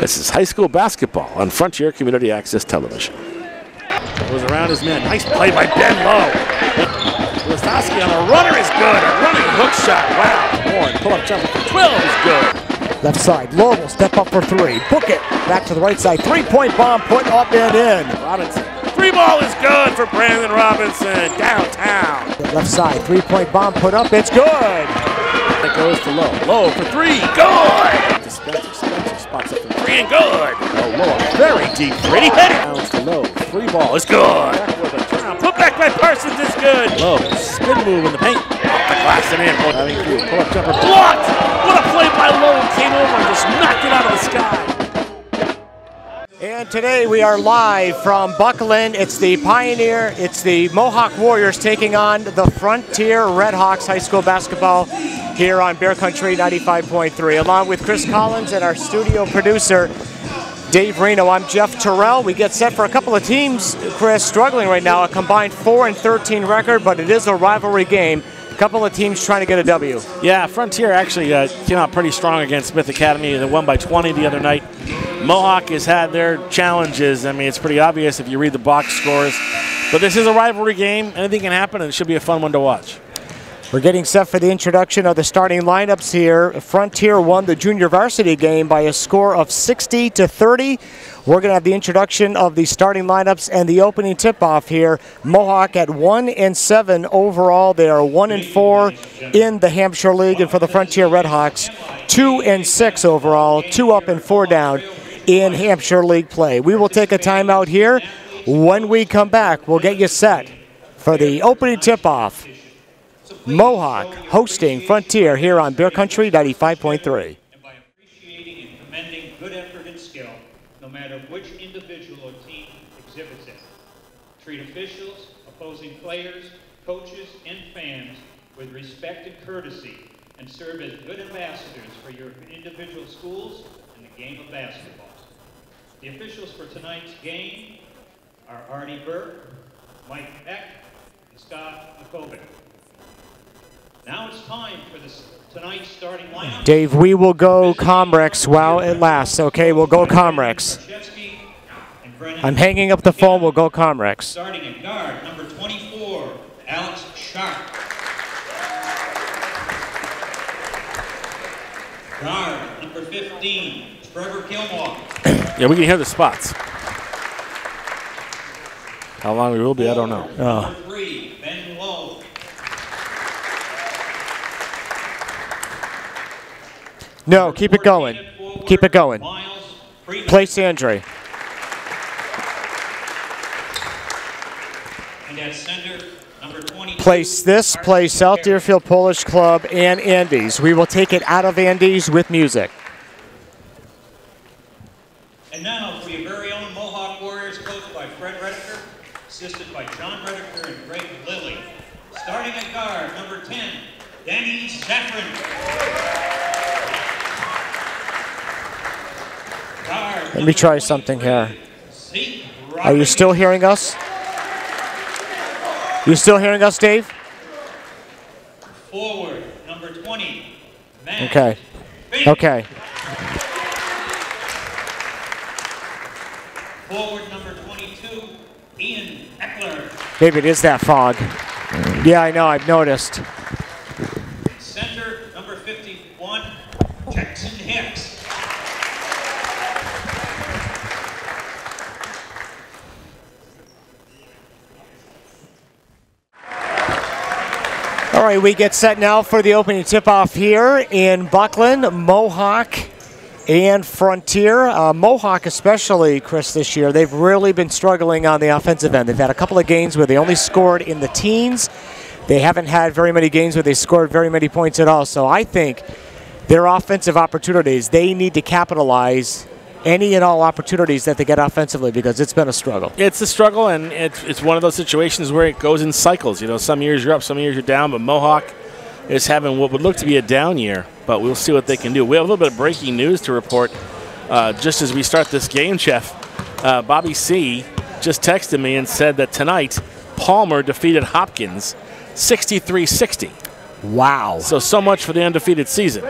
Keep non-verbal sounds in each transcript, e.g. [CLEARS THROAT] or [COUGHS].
This is high school basketball on Frontier Community Access Television. Goes around his man. Nice play by Ben Lowe. Listowski on a runner is good. A running hook shot. Wow. Warren pull-up jumper for 12 is good. Left side, Lowe will step up for three. Book it. Back to the right side. Three-point bomb put up and in. Robinson. Three ball is good for Brandon Robinson downtown. Left side, three-point bomb put up. It's good. It goes to Lowe. Lowe for three. Good. To Spencer. Spencer spots up for three and good. Oh, Lowe, very deep three. Hit it. Bounce to Lowe. Three ball is good. Back with a. Put back by Parsons is good. Lowe, spin move in the paint. Off the glass and in. Pull up jumper. Blocked. What a play by Lowe. Came over and just knocked it out of the sky. And today we are live from Buckland. It's the Pioneer, it's the Mohawk Warriors taking on the Frontier Redhawks High School Basketball here on Bear Country 95.3. Along with Chris Collins and our studio producer, Dave Reno. I'm Jeff Terrell. We get set for a couple of teams, Chris, struggling right now. A combined 4 and 13 record, but it is a rivalry game. Couple of teams trying to get a W. Yeah, Frontier actually uh, came out pretty strong against Smith Academy. They won by 20 the other night. Mohawk has had their challenges. I mean, it's pretty obvious if you read the box scores. But this is a rivalry game. Anything can happen, and it should be a fun one to watch. We're getting set for the introduction of the starting lineups here. Frontier won the junior varsity game by a score of 60 to 30. We're going to have the introduction of the starting lineups and the opening tip-off here. Mohawk at one and seven overall. They are one and four in the Hampshire League, and for the Frontier Redhawks, two and six overall, two up and four down in Hampshire League play. We will take a timeout here. When we come back, we'll get you set for the opening tip-off. Mohawk hosting Frontier here on Bear Country 95.3. and by appreciating and commending good effort and skill, no matter which individual or team exhibits it. Treat officials, opposing players, coaches, and fans with respect and courtesy, and serve as good ambassadors for your individual schools and the game of basketball. The officials for tonight's game are Artie Burke, Mike Peck, and Scott McCovic. Now it's time for this tonight's starting lineup. Dave, we will go Comrex while it lasts. Okay, we'll go Comrex. Krzyzewski and Brennan I'm hanging up the phone. We'll go Comrex. Starting at guard, number 24, Alex Sharp. Guard, number 15, Trevor Gilmore. [COUGHS] Yeah, we can hear the spots. How long we will be, I don't know. Number three, Ben Lowe. No, keep it going. Keep it going. Miles Freeman. Play And at center, number 22. Place this, play South Deerfield Polish Club and Andes. We will take it out of Andes with music. And now for your very own Mohawk Warriors, coached by Fred Redeker, assisted by John Redeker and Greg Lilly. Starting at guard, number 10, Danny Zephyrin. Guard, Let me try something here. Are you still hearing us? You still hearing us, Dave? Forward, number 20, Matt Okay. Okay. Forward, number 22, Ian Eckler. Maybe it is that fog. Yeah, I know. I've noticed. Center, number 51, Jackson Hicks. All right, we get set now for the opening tip-off here in Buckland, Mohawk and Frontier. Uh, Mohawk especially, Chris, this year, they've really been struggling on the offensive end. They've had a couple of games where they only scored in the teens. They haven't had very many games where they scored very many points at all. So I think their offensive opportunities, they need to capitalize any and all opportunities that they get offensively because it's been a struggle. It's a struggle, and it's, it's one of those situations where it goes in cycles. You know, some years you're up, some years you're down, but Mohawk is having what would look to be a down year, but we'll see what they can do. We have a little bit of breaking news to report uh, just as we start this game, Jeff. Uh, Bobby C. just texted me and said that tonight Palmer defeated Hopkins 63 60. Wow. So, so much for the undefeated season.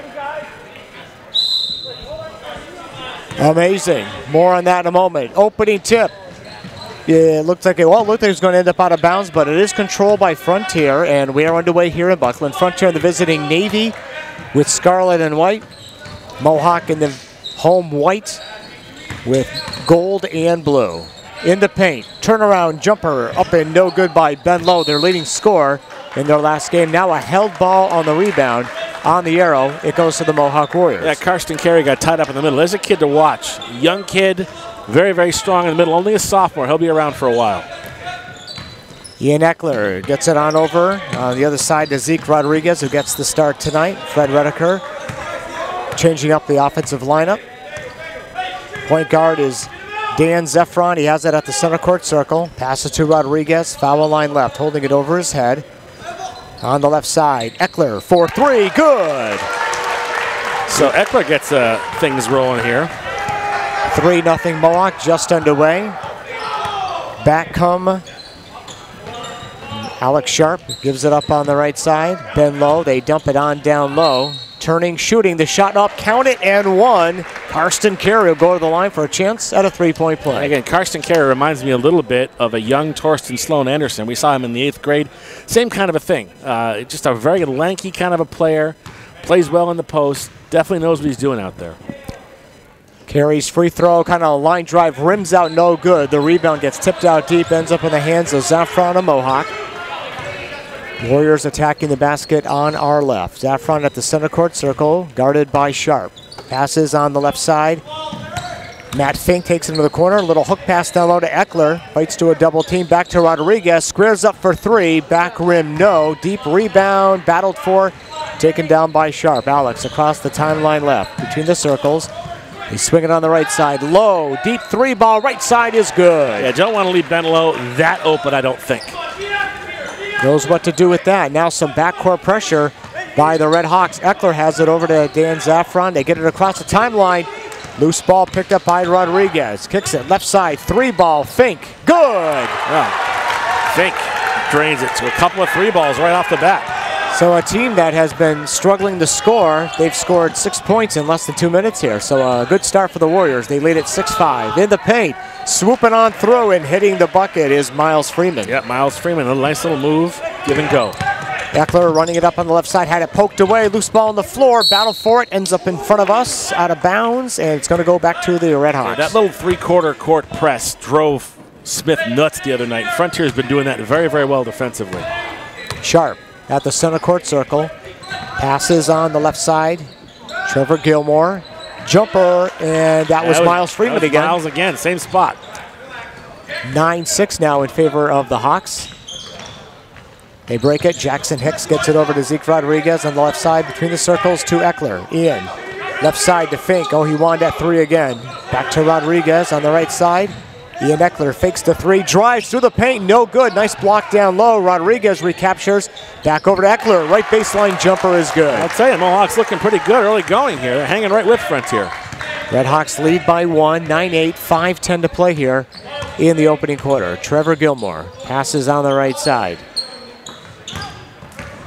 Amazing. More on that in a moment. Opening tip. Yeah, it looks like it, well, it looked like it's going to end up out of bounds, but it is controlled by Frontier, and we are underway here in Buckland. Frontier, in the visiting Navy with scarlet and white. Mohawk in the home white with gold and blue. In the paint, turnaround jumper up and no good by Ben Lowe, their leading scorer in their last game. Now a held ball on the rebound on the arrow. It goes to the Mohawk Warriors. Yeah, Karsten Carey got tied up in the middle. There's a kid to watch. Young kid, very, very strong in the middle. Only a sophomore. He'll be around for a while. Ian Eckler gets it on over on the other side to Zeke Rodriguez, who gets the start tonight. Fred Redeker changing up the offensive lineup. Point guard is Dan Zefron. He has it at the center court circle. Passes to Rodriguez. Foul line left, holding it over his head. On the left side, Eckler for three. Good. So Eckler gets uh, things rolling here. 3 nothing Mohawk just underway. Back come Alex Sharp gives it up on the right side. Ben Lowe, they dump it on down low. Turning, shooting, the shot up, count it, and one. Karsten Carey will go to the line for a chance at a three-point play. Again, Karsten Carey reminds me a little bit of a young Torsten Sloan Anderson. We saw him in the eighth grade. Same kind of a thing. Uh, just a very lanky kind of a player. Plays well in the post. Definitely knows what he's doing out there. Carey's free throw, kind of a line drive, rims out no good. The rebound gets tipped out deep, ends up in the hands of Zaffron and Mohawk. Warriors attacking the basket on our left. Zaffron at the center court circle, guarded by Sharp. Passes on the left side. Matt Fink takes it into the corner. A little hook pass down low to Eckler. Fights to a double team. Back to Rodriguez. Squares up for three. Back rim, no. Deep rebound. Battled for. Taken down by Sharp. Alex across the timeline left. Between the circles. He's swinging on the right side. Lowe. Deep three ball. Right side is good. Yeah, don't want to leave Ben Lowe that open, I don't think. Knows what to do with that. Now some backcourt pressure by the Red Hawks. Eckler has it over to Dan Zaffron. They get it across the timeline. Loose ball picked up by Rodriguez. Kicks it left side. Three ball. Fink. Good. Fink drains it to a couple of three balls right off the bat. So a team that has been struggling to score, they've scored six points in less than two minutes here. So a good start for the Warriors. They lead at 6-5. In the paint, swooping on through and hitting the bucket is Miles Freeman. Yeah, Miles Freeman, a nice little move, give and go. Eckler running it up on the left side, had it poked away, loose ball on the floor, battle for it, ends up in front of us, out of bounds, and it's going to go back to the Red Hawks. That little three-quarter court press drove Smith nuts the other night. Frontier's been doing that very, very well defensively. Sharp at the center court circle. Passes on the left side. Trevor Gilmore. Jumper, and that, was, Miles Freeman was again. Miles again, same spot. 9-6 now in favor of the Hawks. They break it. Jackson Hicks gets it over to Zeke Rodriguez on the left side between the circles to Eckler. Ian, left side to Fink. Oh, he wanted that three again. Back to Rodriguez on the right side. Ian Eckler fakes the three, drives through the paint, no good. Nice block down low. Rodriguez recaptures. Back over to Eckler. Right baseline jumper is good. I'll tell you, Mohawks looking pretty good early going here. They're hanging right with Frontier. Red Hawks lead by one, 9-8, 5-10 to play here in the opening quarter. Trevor Gilmore passes on the right side.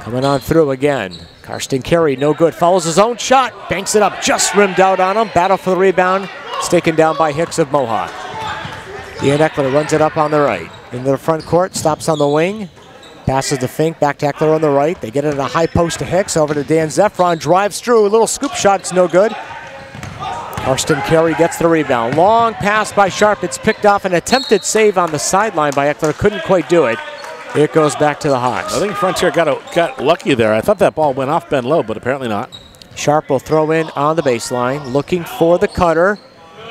Coming on through again. Karsten Carey, no good. Follows his own shot. Banks it up. Just rimmed out on him. Battle for the rebound. It's taken down by Hicks of Mohawk. Ian Eckler runs it up on the right. Into the front court. Stops on the wing. Passes to Fink. Back to Eckler on the right. They get it in a high post to Hicks. Over to Dan Zephron. Drives through. A little scoop shot. It's no good. Karsten Carey gets the rebound. Long pass by Sharp. It's picked off. An attempted save on the sideline by Eckler. Couldn't quite do it. It goes back to the Hawks. I think Frontier got a, got lucky there. I thought that ball went off Ben Lowe, but apparently not. Sharp will throw in on the baseline, looking for the cutter.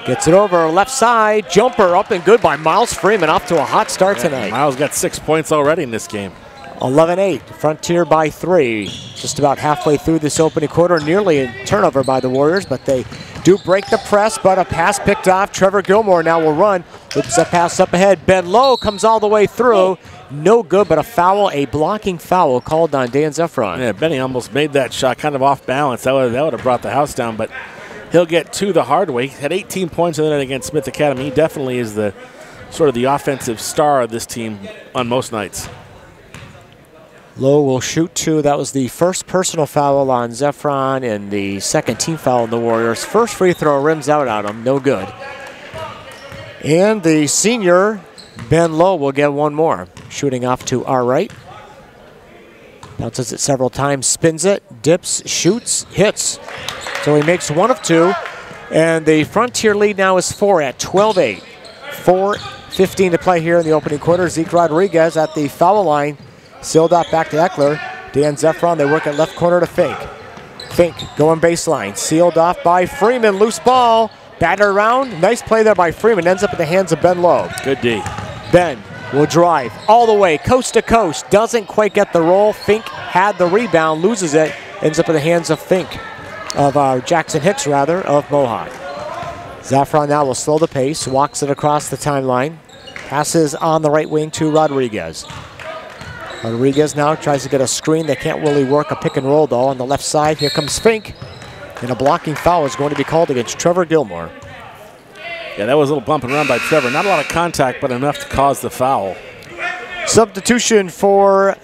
Gets it over left side. Jumper up and good by Miles Freeman. Off to a hot start Yeah, tonight. Miles got six points already in this game. 11-8. Frontier by three. Just about halfway through this opening quarter. Nearly a turnover by the Warriors, but they do break the press, but a pass picked off. Trevor Gilmore now will run. Loops that pass up ahead. Ben Lowe comes all the way through. No good, but a foul, a blocking foul called on Dan Zephron. Yeah, Benny almost made that shot kind of off balance. That would, that would have brought the house down, but he'll get two the hard way. He had 18 points in the night against Smith Academy. He definitely is the sort of the offensive star of this team on most nights. Lowe will shoot two. That was the first personal foul on Zephron and the second team foul on the Warriors. First free throw rims out on him, no good. And the senior, Ben Lowe, will get one more. Shooting off to our right. Bounces it several times, spins it, dips, shoots, hits. So he makes one of two. And the Frontier lead now is four at 12 8. 4 15 to play here in the opening quarter. Zeke Rodriguez at the foul line. Sealed up back to Eckler. Dan Zephron, they work at left corner to Fink. Fink going baseline. Sealed off by Freeman. Loose ball. Batter around. Nice play there by Freeman. Ends up in the hands of Ben Lowe. Good D. Ben will drive all the way, coast to coast. Doesn't quite get the roll. Fink had the rebound, loses it. Ends up in the hands of Fink, of uh, Jackson Hicks, rather, of Mohawk. Zephron now will slow the pace, walks it across the timeline. Passes on the right wing to Rodriguez. Rodriguez now tries to get a screen. They can't really work a pick and roll, though. On the left side, here comes Fink. And a blocking foul is going to be called against Trevor Gilmore. Yeah, that was a little bump and run by Trevor. Not a lot of contact, but enough to cause the foul. Substitution for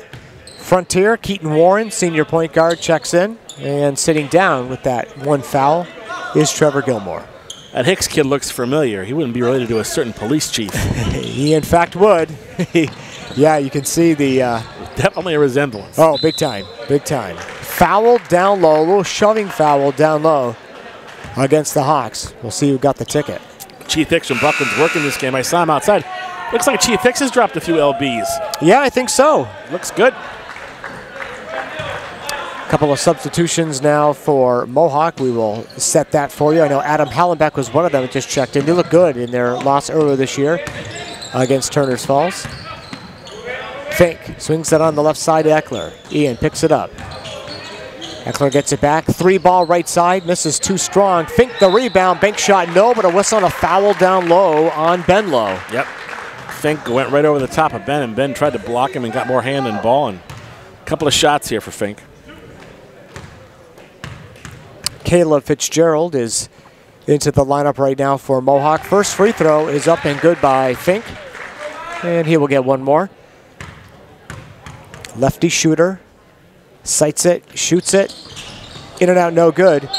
Frontier. Keaton Warren, senior point guard, checks in. And sitting down with that one foul is Trevor Gilmore. That Hicks kid looks familiar. He wouldn't be related to a certain police chief. [LAUGHS] he, in fact, would. [LAUGHS] yeah, you can see the. Uh, Definitely a resemblance. Oh, big time. Big time. Foul down low, a little shoving foul down low against the Hawks. We'll see who got the ticket. Chief Hicks from Buckland's working this game. I saw him outside. Looks like Chief Hicks has dropped a few LBs. Yeah, I think so. Looks good. Couple of substitutions now for Mohawk. We will set that for you. I know Adam Hallenbeck was one of them that just checked in. They look good in their loss earlier this year against Turner's Falls. Fink swings it on the left side to Eckler. Ian picks it up. Eckler gets it back. Three ball right side. Misses too strong. Fink the rebound. Bank shot no, but a whistle on a foul down low on Ben Lowe. Yep. Fink went right over the top of Ben, and Ben tried to block him and got more hand than ball. And a couple of shots here for Fink. Caleb Fitzgerald is into the lineup right now for Mohawk. First free throw is up and good by Fink. And he will get one more. Lefty shooter. Sights it, shoots it. In and out, no good.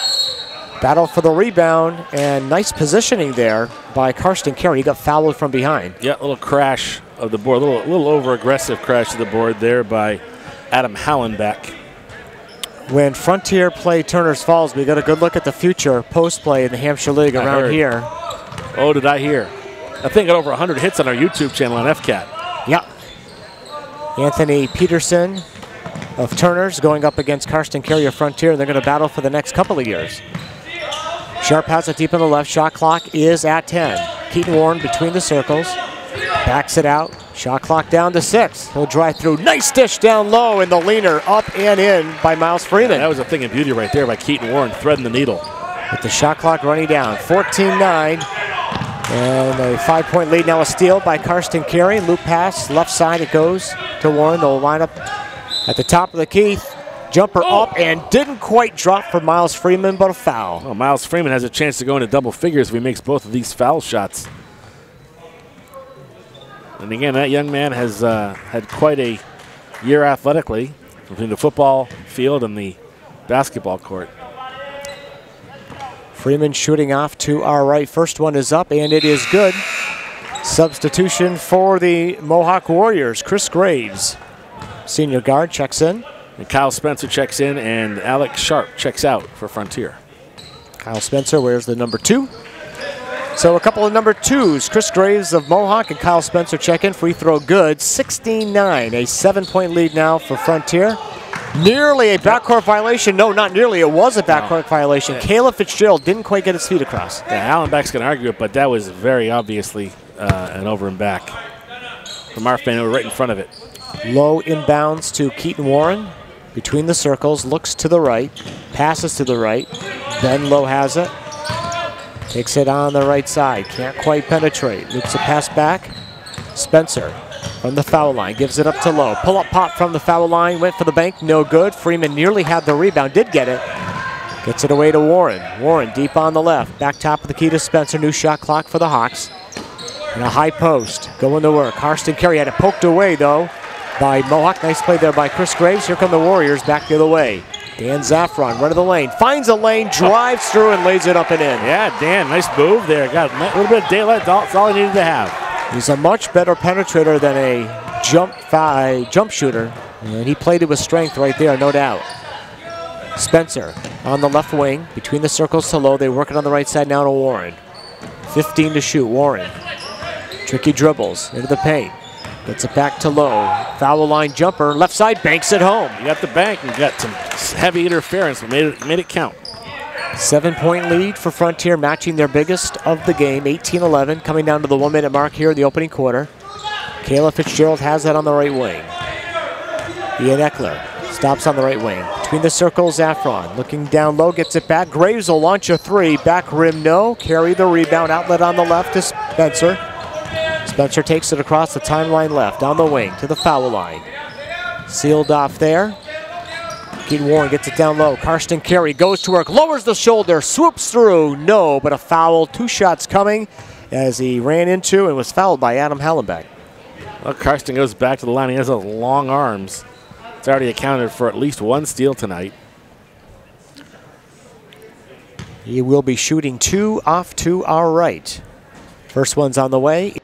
Battle for the rebound and nice positioning there by Karsten Carey. He got fouled from behind. Yeah, a little crash of the board, a little, little over aggressive crash of the board there by Adam Hallenbeck. When Frontier play Turner's Falls, we got a good look at the future post play in the Hampshire League I around heard. here. Oh, did I hear? I think got over 100 hits on our YouTube channel on FCAT. Yeah. Anthony Peterson of Turner's going up against Karsten Carrier Frontier. They're going to battle for the next couple of years. Sharp has it deep in the left. Shot clock is at 10. Keaton Warren between the circles. Backs it out. Shot clock down to six. He'll drive through. Nice dish down low, and the leaner up and in by Miles Freeman. That was a thing of beauty right there by Keaton Warren threading the needle. With the shot clock running down. 14 9. And a five point lead now a steal by Karsten Carey. Loop pass, left side it goes to Warren. They'll line up at the top of the key. Jumper Oh. up and didn't quite drop for Miles Freeman, but a foul. Well, Miles Freeman has a chance to go into double figures if he makes both of these foul shots. And again, that young man has uh, had quite a year athletically between the football field and the basketball court. Freeman shooting off to our right. First one is up, and it is good. Substitution for the Mohawk Warriors. Chris Graves, senior guard, checks in. And Kyle Spencer checks in, and Alex Sharp checks out for Frontier. Kyle Spencer wears the number two. So a couple of number twos. Chris Graves of Mohawk and Kyle Spencer check in. Free throw good. 16 9. A seven point lead now for Frontier. Nearly a backcourt violation. No, not nearly. It was a backcourt violation. Caleb Fitzgerald didn't quite get his feet across. Yeah, Hallenbeck's going to argue it, but that was very obviously uh, an over and back. From our fan, right in front of it. Lowe inbounds to Keaton Warren. Between the circles. Looks to the right. Passes to the right. Ben Lowe has it. Takes it on the right side. Can't quite penetrate. Loops a pass back. Spencer from the foul line. Gives it up to Lowe. Pull up pop from the foul line. Went for the bank. No good. Freeman nearly had the rebound. Did get it. Gets it away to Warren. Warren deep on the left. Back top of the key to Spencer. New shot clock for the Hawks. And a high post. Going to work. Karsten Carey had it poked away though by Mohawk. Nice play there by Chris Graves. Here come the Warriors back the other way. Dan Zaffron, run of the lane, finds a lane, drives through, and lays it up and in. Yeah, Dan, nice move there. Got a little bit of daylight. That's all he needed to have. He's a much better penetrator than a jump fi- jump shooter, and he played it with strength right there, no doubt. Spencer on the left wing, between the circles to Lowe. They work it on the right side now to Warren. 15 to shoot, Warren. Tricky dribbles into the paint. Gets it back to Lowe. Foul line jumper, left side, banks it home. You got the bank and got some heavy interference, but made it, made it count. Seven point lead for Frontier, matching their biggest of the game, 18 11, coming down to the one minute mark here in the opening quarter. Caleb Fitzgerald has that on the right wing. Ian Eckler stops on the right wing. Between the circles, Zaffron looking down low, gets it back. Graves will launch a three. Back rim, no. Carry the rebound. Outlet on the left to Spencer. Spencer takes it across the timeline left, down the wing to the foul line. Sealed off there. Keaton Warren gets it down low. Karsten Carey goes to work, lowers the shoulder, swoops through. No, but a foul. Two shots coming as he ran into and was fouled by Adam Hallenbeck. Well, Karsten goes back to the line. He has those long arms. It's already accounted for at least one steal tonight. He will be shooting two off to our right. First one's on the way.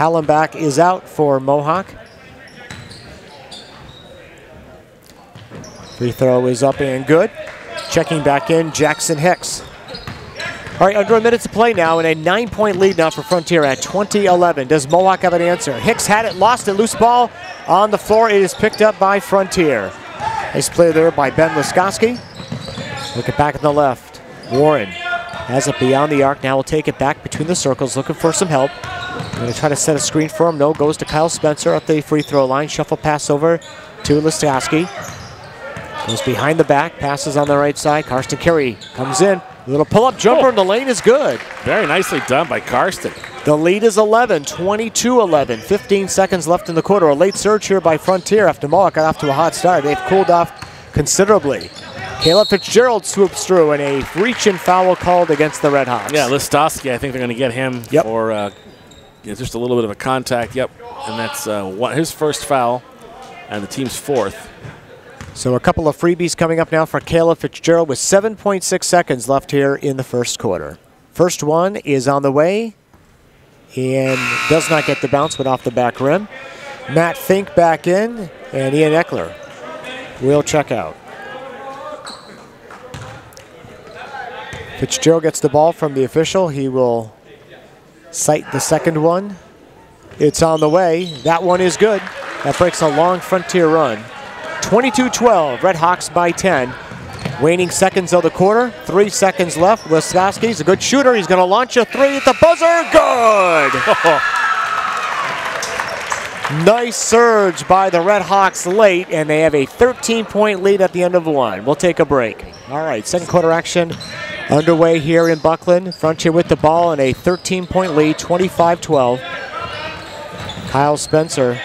Hallenbeck is out for Mohawk. Free throw is up and good. Checking back in, Jackson Hicks. All right, under a minute to play now, and a nine-point lead now for Frontier at 20-11. Does Mohawk have an answer? Hicks had it, lost it, loose ball on the floor. It is picked up by Frontier. Nice play there by Ben Laskoski. Look it back on the left. Warren has it beyond the arc. Now will take it back between the circles, looking for some help. Going to try to set a screen for him. No, goes to Kyle Spencer at the free throw line. Shuffle pass over to Laskoski. Goes behind the back, passes on the right side. Karsten Carey comes in. Little pull-up jumper in the lane is good. Very nicely done by Karsten. The lead is 11, 22-11. 15 seconds left in the quarter. A late surge here by Frontier after Mohawk got off to a hot start. They've cooled off considerably. Caleb Fitzgerald swoops through and a reach and foul called against the Redhawks. Yeah, Listoski, I think they're going to get him Yep. for uh, just a little bit of a contact. Yep, and that's uh, one, his first foul and the team's fourth. So a couple of freebies coming up now for Caleb Fitzgerald with 7.6 seconds left here in the first quarter. First one is on the way and does not get the bounce, but off the back rim. Matt Fink back in, and Ian Eckler will check out. Fitzgerald gets the ball from the official. He will cite the second one. It's on the way. That one is good. That breaks a long frontier run. 22-12, Red Hawks by 10. Waning seconds of the quarter, three seconds left. Wiskoski's a good shooter. He's going to launch a three at the buzzer. Good! [LAUGHS] nice surge by the Red Hawks late, and they have a 13-point lead at the end of one. We'll take a break. All right, second quarter action underway here in Buckland. Frontier with the ball and a 13-point lead, 25-12. Kyle Spencer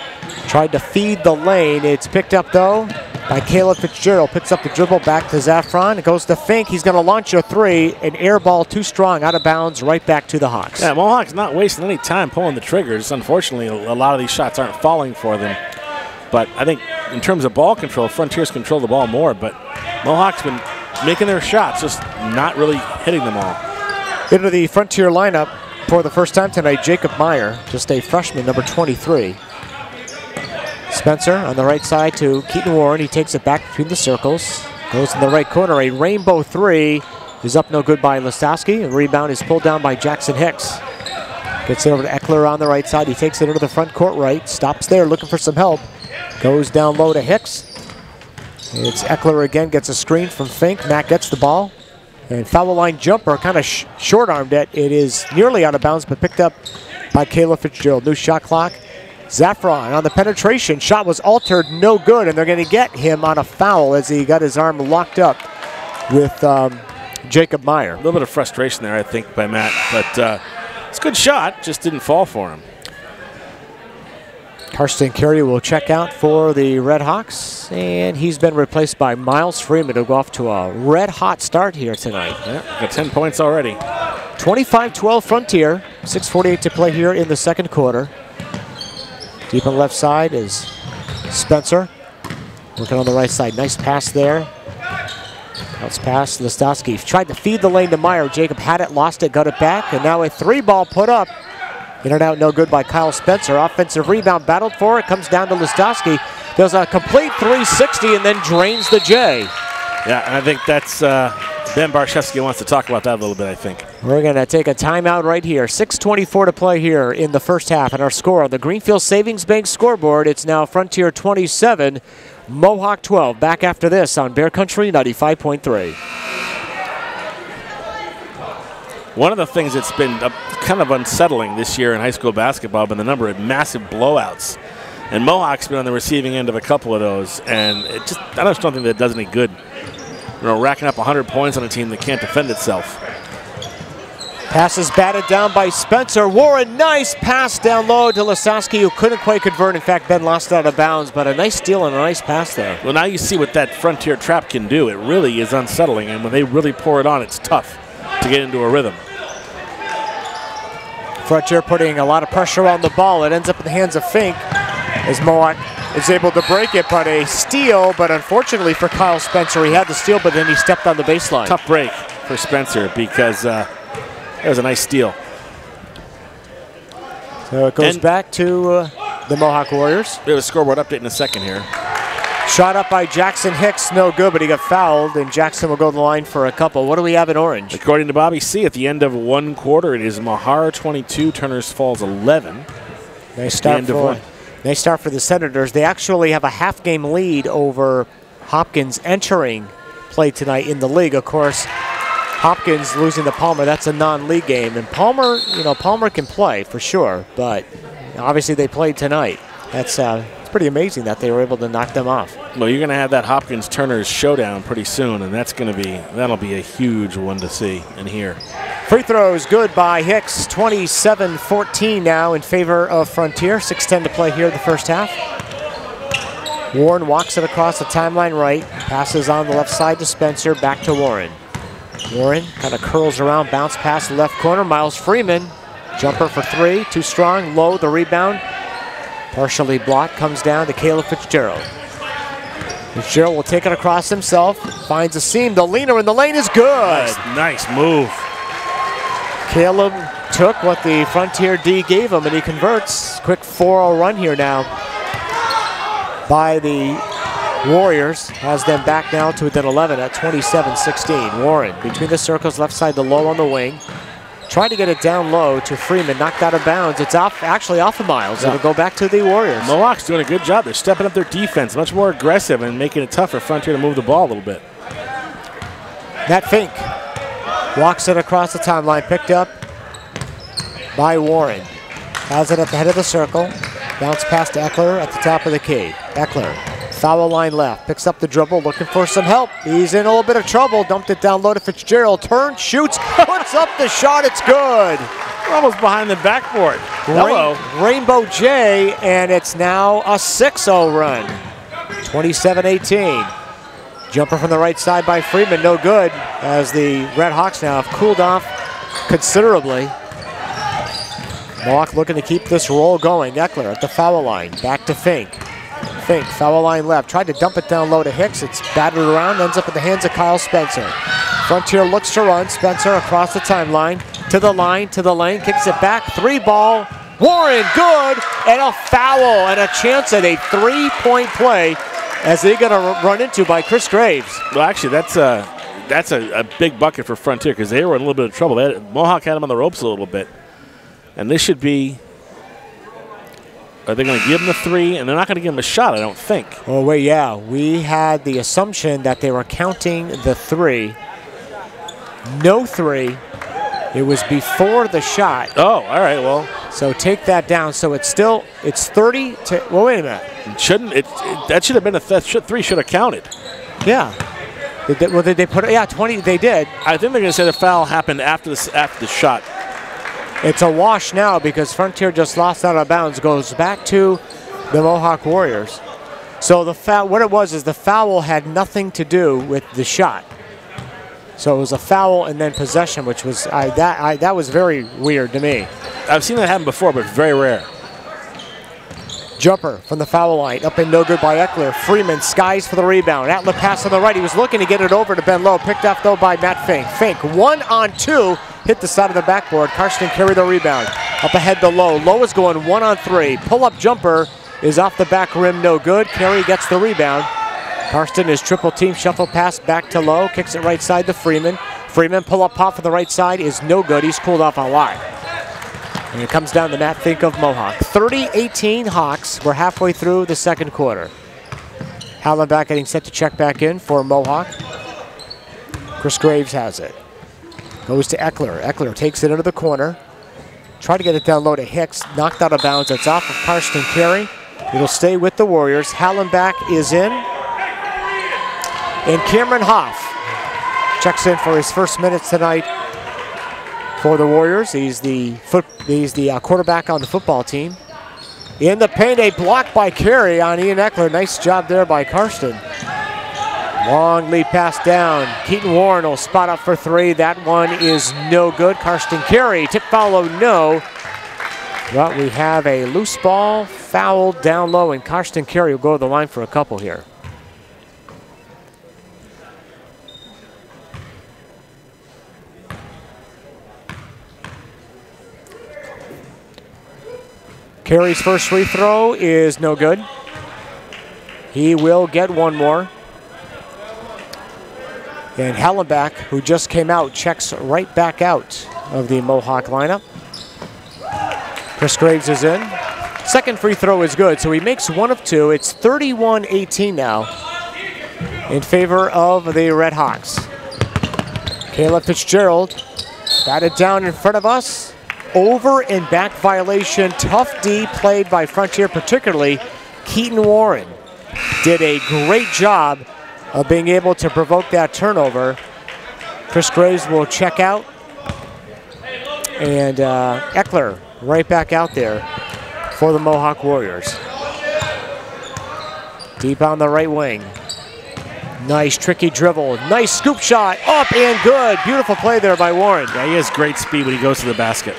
tried to feed the lane. It's picked up, though, by Caleb Fitzgerald. Picks up the dribble back to Zaffron. It goes to Fink. He's going to launch a three. An air ball too strong, out of bounds, right back to the Hawks. Yeah, Mohawk's not wasting any time pulling the triggers. Unfortunately, a lot of these shots aren't falling for them. But I think in terms of ball control, Frontiers control the ball more. But Mohawk's been making their shots, just not really hitting them all. Into the Frontier lineup for the first time tonight, Jacob Meyer, just a freshman, number 23. Spencer on the right side to Keaton Warren. He takes it back between the circles. Goes in the right corner. A rainbow three is up no good by Listowski. A rebound is pulled down by Jackson Hicks. Gets it over to Eckler on the right side. He takes it into the front court right. Stops there looking for some help. Goes down low to Hicks. It's Eckler again. Gets a screen from Fink. Matt gets the ball. And foul line jumper, kind of sh short armed it. It is nearly out of bounds, but picked up by Caleb Fitzgerald. New shot clock. Zaffron on the penetration. Shot was altered, no good, and they're going to get him on a foul as he got his arm locked up with um, Jacob Meyer. A little bit of frustration there, I think, by Matt. But uh, it's a good shot, just didn't fall for him. Karsten Carey will check out for the Red Hawks, and he's been replaced by Miles Freeman to go off to a red hot start here tonight. Yeah, got 10 points already. 25-12 Frontier, 6.48 to play here in the second quarter. Deep on the left side is Spencer. Working on the right side. Nice pass there. Bounce pass, Listowski tried to feed the lane to Meyer. Jacob had it, lost it, got it back, and now a three ball put up. In and out, no good by Kyle Spencer. Offensive rebound, battled for it, comes down to Listowski. Does a complete 360 and then drains the J. Yeah, and I think that's uh, Ben Barshevsky wants to talk about that a little bit, I think. We're going to take a timeout right here. 6.24 to play here in the first half. And our score on the Greenfield Savings Bank scoreboard, it's now Frontier 27, Mohawk 12. Back after this on Bear Country 95.3. One of the things that's been uh, kind of unsettling this year in high school basketball have been the number of massive blowouts. And Mohawk's been on the receiving end of a couple of those, and it just I just don't think that does any good. You know, racking up 100 points on a team that can't defend itself. Passes batted down by Spencer. Warren, nice pass down low to Lasowski, who couldn't quite convert. In fact, Ben lost out of bounds, but a nice steal and a nice pass there. Well, now you see what that Frontier trap can do. It really is unsettling, and when they really pour it on, it's tough to get into a rhythm. Frontier putting a lot of pressure on the ball. It ends up in the hands of Fink as Mohawk is able to break it, but a steal. But unfortunately for Kyle Spencer, he had the steal, but then he stepped on the baseline. Tough break for Spencer because uh, it was a nice steal. So it goes And- back to uh, the Mohawk Warriors. We have a scoreboard update in a second here. Shot up by Jackson Hicks, no good, but he got fouled, and Jackson will go to the line for a couple. What do we have in orange? According to Bobby C, at the end of one quarter, it is Mahar 22, Turner's Falls 11. Nice start for nice start for the Senators. They actually have a half game lead over Hopkins entering play tonight in the league. Of course, Hopkins losing to Palmer, that's a non-league game. And Palmer, you know, Palmer can play for sure, but obviously they played tonight. That's uh, pretty amazing that they were able to knock them off. Well, you're going to have that Hopkins Turner's showdown pretty soon, and that's going to be that'll be a huge one to see and hear. Free throws good by Hicks. 27-14 now in favor of Frontier. 6-10 to play here in the first half. Warren walks it across the timeline right. Passes on the left side to Spencer. Back to Warren. Warren kind of curls around, bounce past the left corner. Miles Freeman, jumper for three. Too strong, low, the rebound. Partially blocked, comes down to Caleb Fitzgerald. Fitzgerald will take it across himself. Finds a seam. The leaner in the lane is good. Nice, nice move. Caleb took what the Frontier D gave him, and he converts. Quick 4-0 run here now by the Warriors. Has them back now to within 11 at 27-16. Warren between the circles, left side, the low on the wing. Trying to get it down low to Freeman, knocked out of bounds. It's off, actually off of Miles. It'll go back to the Warriors. Mohawk's doing a good job. They're stepping up their defense, much more aggressive, and making it tough for Frontier to move the ball a little bit. Matt Fink walks it across the timeline, picked up by Warren. Has it at the head of the circle. Bounce pass to Eckler at the top of the key. Eckler, foul line left, picks up the dribble, looking for some help. He's in a little bit of trouble. Dumped it down low to Fitzgerald. Turns, shoots, puts up the shot. It's good. We're almost behind the backboard. Hello. Rain- Rainbow J, and it's now a 6-0 run. 27-18. Jumper from the right side by Freeman, no good, as the Red Hawks now have cooled off considerably. Mohawk looking to keep this roll going. Eckler at the foul line, back to Fink. Foul line left, tried to dump it down low to Hicks. It's battered around, ends up in the hands of Kyle Spencer. Frontier looks to run. Spencer across the timeline, to the line, to the lane, kicks it back. Three ball. Warren, good, and a foul, and a chance at a three-point play as they're going to run into by Chris Graves. Well, actually, that's a that's a, a big bucket for Frontier because they were in a little bit of trouble. Had, Mohawk had them on the ropes a little bit, and this should be. Are they going to give him the three? And they're not going to give him a shot, I don't think. Oh, wait, yeah. We had the assumption that they were counting the three. No three. It was before the shot. Oh, all right. Well, So take that down. So it's still, it's 30 to, well, wait a minute. it shouldn't it, it- That should have been a th- should, three. Should have counted. Yeah. Did they, well, did they put it? Yeah, 20, they did. I think they're going to say the foul happened after the after the shot. It's a wash now because Frontier just lost out of bounds. Goes back to the Mohawk Warriors. So the foul, what it was is the foul had nothing to do with the shot. So it was a foul and then possession, which was I, that I, that was very weird to me. I've seen that happen before, but very rare. Jumper from the foul line, up and no good by Eckler. Freeman skies for the rebound. Atler pass on the right. He was looking to get it over to Ben Lowe. Picked off though by Matt Fink. Fink one on two, hit the side of the backboard. Karsten carried the rebound. Up ahead to Lowe. Lowe is going one on three. Pull up jumper is off the back rim, no good. Carey gets the rebound. Karsten is triple team shuffle pass back to Lowe. Kicks it right side to Freeman. Freeman pull up pop for the right side is no good. He's cooled off a lot. And it comes down to Matt Fink of Mohawk. 30-18 Hawks. We're halfway through the second quarter. Hallenbeck getting set to check back in for Mohawk. Chris Graves has it. Goes to Eckler. Eckler takes it into the corner. Try to get it down low to Hicks. Knocked out of bounds. That's off of Karsten Carey. It'll stay with the Warriors. Hallenbeck is in. And Cameron Hoff checks in for his first minutes tonight for the Warriors. He's the foot, he's the uh, quarterback on the football team. In the paint, a block by Carey on Ian Eckler. Nice job there by Karsten. Long lead pass down. Keaton Warren will spot up for three. That one is no good. Karsten Carey, tip follow, no. But we have a loose ball, fouled down low, and Karsten Carey will go to the line for a couple here. Carey's first free throw is no good. He will get one more. And Hallenbeck, who just came out, checks right back out of the Mohawk lineup. Chris Graves is in. Second free throw is good, so he makes one of two. It's 31-18 now in favor of the Red Hawks. Caleb Fitzgerald batted down in front of us. Over and back violation. Tough D played by Frontier, particularly Keaton Warren. Did a great job of being able to provoke that turnover. Chris Graves will check out. And uh, Eckler right back out there for the Mohawk Warriors. Deep on the right wing. Nice tricky dribble. Nice scoop shot. Up and good. Beautiful play there by Warren. Yeah, he has great speed when he goes to the basket.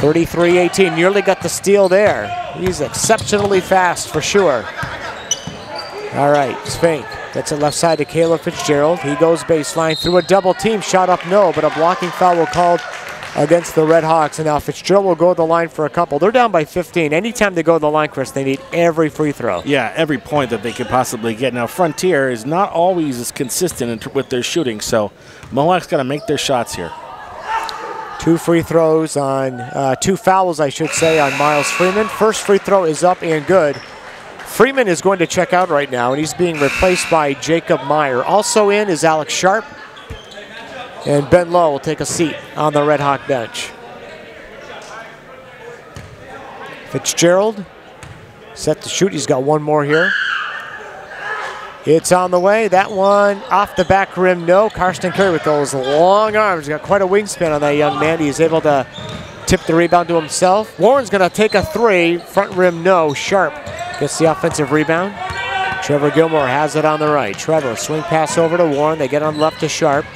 33-18. Nearly got the steal there. He's exceptionally fast for sure. All right, Spink gets it left side to Caleb Fitzgerald. He goes baseline through a double team. Shot up, no, but a blocking foul will called against the Red Hawks. And now Fitzgerald will go to the line for a couple. They're down by 15. Anytime they go to the line, Chris, they need every free throw. Yeah, every point that they could possibly get. Now, Frontier is not always as consistent with their shooting, so Mohawk's got to make their shots here. Two free throws on, uh, two fouls, I should say, on Miles Freeman. First free throw is up and good. Freeman is going to check out right now, and he's being replaced by Jacob Meyer. Also in is Alex Sharp. And Ben Lowe will take a seat on the Red Hawk bench. Fitzgerald set to shoot. He's got one more here. It's on the way. That one off the back rim. No. Karsten Carey with those long arms. Got quite a wingspan on that young man. He's able to tip the rebound to himself. Warren's going to take a three. Front rim, no. Sharp gets the offensive rebound. Trevor Gilmore has it on the right. Trevor, swing pass over to Warren. They get on left to Sharp.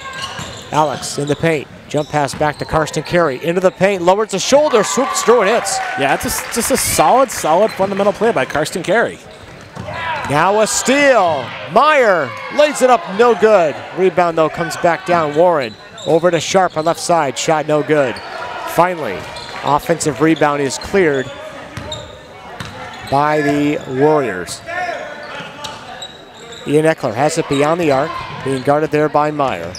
Alex in the paint. Jump pass back to Karsten Carey. Into the paint, lowers the shoulder, swoops through and hits. Yeah, it's just, just a solid, solid fundamental play by Karsten Carey. Now a steal. Meyer lays it up, no good. Rebound, though, comes back down. Warren over to Sharp on left side. Shot no good. Finally, offensive rebound is cleared by the Warriors. Ian Eckler has it beyond the arc, being guarded there by Meyer.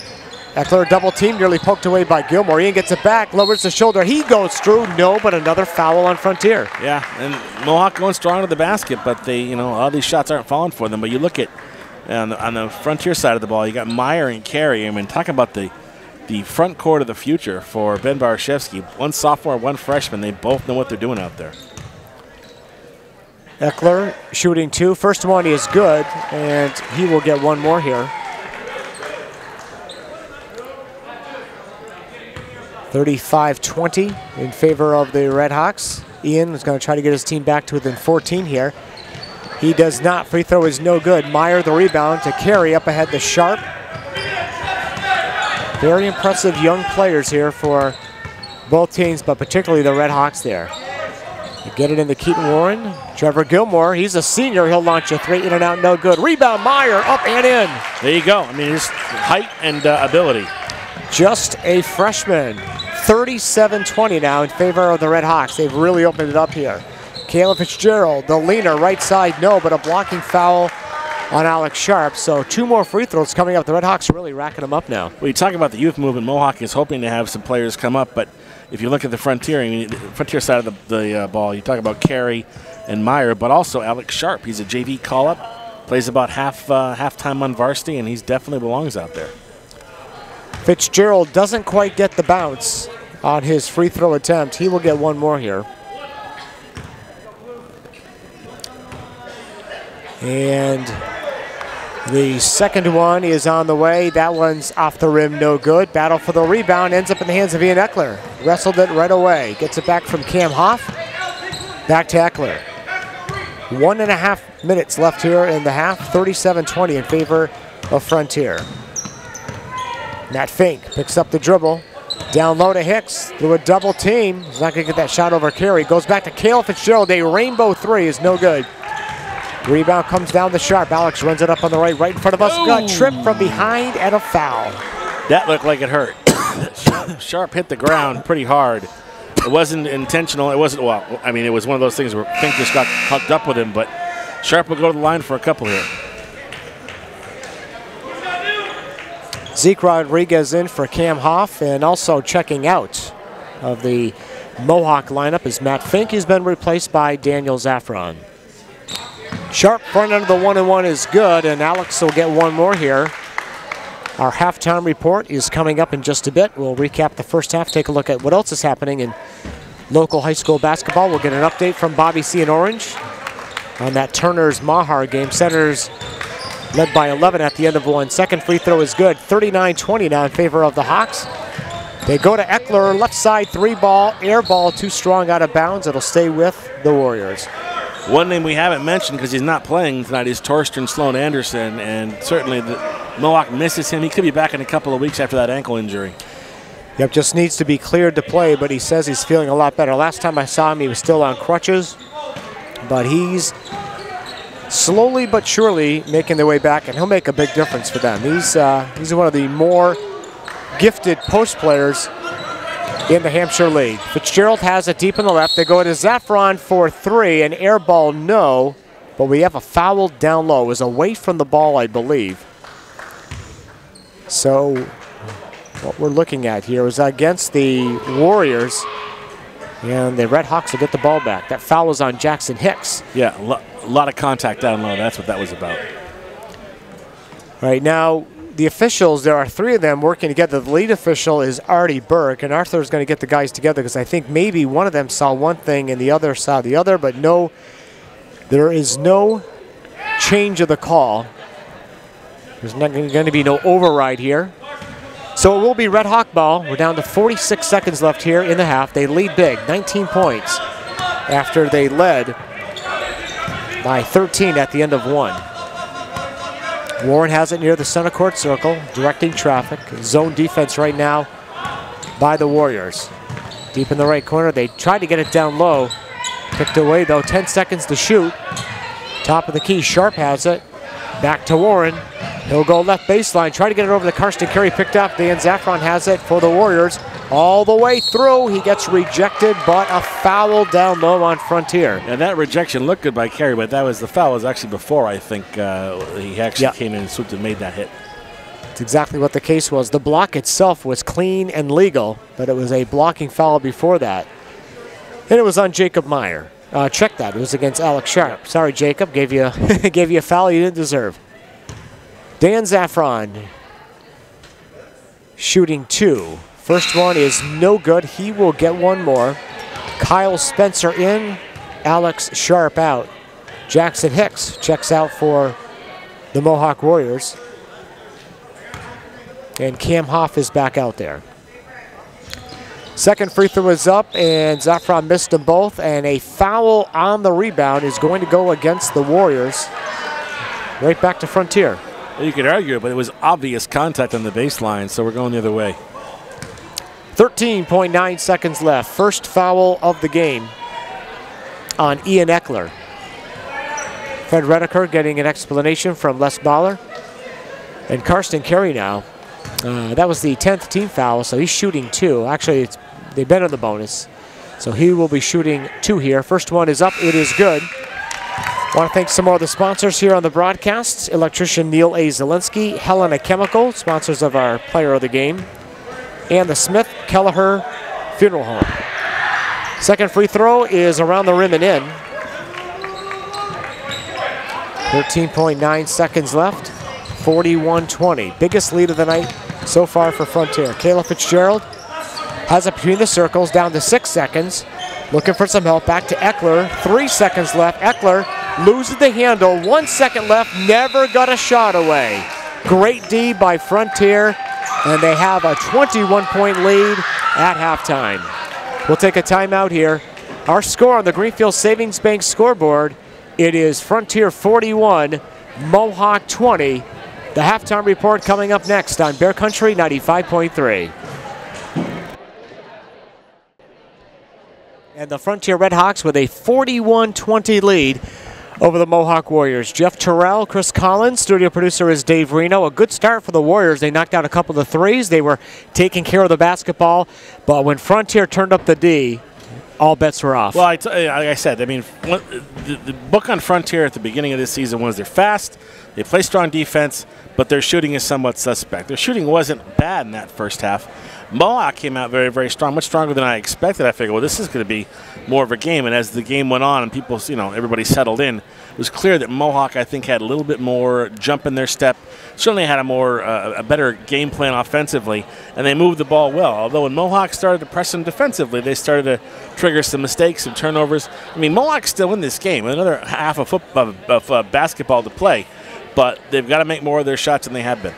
Eckler double team, nearly poked away by Gilmore. Ian gets it back, lowers the shoulder. He goes through, no, but another foul on Frontier. Yeah, and Mohawk going strong to the basket, but they, you know, all these shots aren't falling for them. But you look at on the, on the Frontier side of the ball, you got Meyer and Carey. I mean, talking about the the front court of the future for Ben Barashevsky. One sophomore, one freshman. They both know what they're doing out there. Eckler shooting two. First one is good, and he will get one more here. 35-20 in favor of the Red Hawks. Ian is going to try to get his team back to within 14 here. He does not. Free throw is no good. Meyer the rebound to carry up ahead to Sharp. Very impressive young players here for both teams, but particularly the Red Hawks there. You get it into Keaton Warren. Trevor Gilmore, he's a senior. He'll launch a three in and out, no good. Rebound, Meyer, up and in. There you go. I mean, his height and uh, ability. Just a freshman. 37-20 now in favor of the Red Hawks. They've really opened it up here. Caleb Fitzgerald, the leaner, right side, no, but a blocking foul on Alex Sharp. So two more free throws coming up. The Red Hawks are really racking them up now. Well, you talk about the youth movement. Mohawk is hoping to have some players come up, but if you look at the Frontier, I mean, the Frontier side of the, the uh, ball, you talk about Carey and Meyer, but also Alex Sharp. He's a JV call-up, plays about half uh, half time on varsity, and he definitely belongs out there. Fitzgerald doesn't quite get the bounce on his free throw attempt. He will get one more here. And the second one is on the way. That one's off the rim, no good. Battle for the rebound ends up in the hands of Ian Eckler. Wrestled it right away. Gets it back from Cam Hoff. Back to Eckler. One and a half minutes left here in the half. 37-20 in favor of Frontier. Matt Fink picks up the dribble. Down low to Hicks through a double team. He's not going to get that shot over Carey. Goes back to Caleb Fitzgerald. A rainbow three is no good. Rebound comes down the Sharp. Alex runs it up on the right, right in front of us. Got tripped from behind and a foul. That looked like it hurt. [COUGHS] Sharp hit the ground pretty hard. It wasn't intentional. It wasn't, well, I mean, it was one of those things where Fink just got hooked up with him, but Sharp will go to the line for a couple here. Zeke Rodriguez in for Cam Hoff and also checking out of the Mohawk lineup is Matt Fink. He's been replaced by Daniel Zaffron. Sharp front end of the one and one is good, and Alex will get one more here. Our halftime report is coming up in just a bit. We'll recap the first half, take a look at what else is happening in local high school basketball. We'll get an update from Bobby C. and Orange on that Turner's Mahar game. Senators led by 11 at the end of one. Second free throw is good. 39-20 now in favor of the Hawks. They go to Eckler, left side three ball, air ball too strong out of bounds. It'll stay with the Warriors. One name we haven't mentioned because he's not playing tonight is Torsten Sloan Anderson, and certainly the Mohawk misses him. He could be back in a couple of weeks after that ankle injury. Yep, just needs to be cleared to play, but he says he's feeling a lot better. Last time I saw him, he was still on crutches, but he's slowly but surely making their way back, and he'll make a big difference for them. He's, uh, he's one of the more gifted post players in the Hampshire League. Fitzgerald has it deep in the left. They go to Zaffron for three, an air ball, no. But we have a foul down low. It was away from the ball, I believe. So what we're looking at here is against the Warriors. And the Red Hawks will get the ball back. That foul was on Jackson Hicks. Yeah, a lo lot of contact down low. That's what that was about. Right now, the officials, there are three of them working together. The lead official is Artie Burke, and Arthur is going to get the guys together because I think maybe one of them saw one thing and the other saw the other, but no, there is no change of the call. There's not going to be no override here. So it will be Red Hawk ball. We're down to 46 seconds left here in the half. They lead big, 19 points, after they led by 13 at the end of one. Warren has it near the center court circle, directing traffic. Zone defense right now by the Warriors. Deep in the right corner, they tried to get it down low. Picked away though, 10 seconds to shoot. Top of the key, Sharp has it. Back to Warren. He'll go left baseline, try to get it over the Karsten Carey picked up. Dan Zaffron has it for the Warriors. All the way through, he gets rejected, but a foul down low on Frontier. And that rejection looked good by Carey, but that was the foul was actually before I think uh, he actually yeah. came in and swooped and made that hit. That's exactly what the case was. The block itself was clean and legal, but it was a blocking foul before that. And it was on Jacob Meyer. Uh, check that. It was against Alex Sharp. Sorry, Jacob. Gave you [LAUGHS] gave you a foul you didn't deserve. Dan Zaffron shooting two. First one is no good. He will get one more. Kyle Spencer in. Alex Sharp out. Jackson Hicks checks out for the Mohawk Warriors. And Cam Hoff is back out there. Second free throw is up, and Zaffron missed them both, and a foul on the rebound is going to go against the Warriors. Right back to Frontier. You could argue, it, but it was obvious contact on the baseline, so we're going the other way. 13.9 seconds left. First foul of the game on Ian Eckler. Fred Redeker getting an explanation from Les Baller. And Karsten Carey now. Uh, that was the 10th team foul, so he's shooting two. Actually, they've been on the bonus. So he will be shooting two here. First one is up. It is good. Want to thank some more of the sponsors here on the broadcast. Electrician Neil A. Zielinski, Helena Chemical, sponsors of our player of the game, and the Smith Kelleher Funeral Home. Second free throw is around the rim and in. 13.9 seconds left. 41-20. Biggest lead of the night so far for Frontier. Caleb Fitzgerald has it between the circles, down to six seconds. Looking for some help. Back to Eckler. Three seconds left. Eckler loses the handle. One second left. Never got a shot away. Great D by Frontier. And they have a 21-point lead at halftime. We'll take a timeout here. Our score on the Greenfield Savings Bank scoreboard, it is Frontier 41, Mohawk 20. The halftime report coming up next on Bear Country 95.3. And the Frontier Redhawks with a 41-20 lead over the Mohawk Warriors. Jeff Terrell, Chris Collins, studio producer is Dave Reno. A good start for the Warriors. They knocked out a couple of threes. They were taking care of the basketball, but when Frontier turned up the D, all bets were off. Well, I t- like I said, I mean, the, the book on Frontier at the beginning of this season was they're fast, they play strong defense, but their shooting is somewhat suspect. Their shooting wasn't bad in that first half. Mohawk came out very, very strong, much stronger than I expected. I figured, well, this is going to be more of a game. And as the game went on and people, you know, everybody settled in, it was clear that Mohawk, I think, had a little bit more jump in their step. Certainly had a more, uh, a better game plan offensively, and they moved the ball well. Although when Mohawk started to press them defensively, they started to trigger some mistakes, some turnovers. I mean, Mohawk's still in this game. Another half of, football, of, of uh, basketball to play, but they've got to make more of their shots than they have been.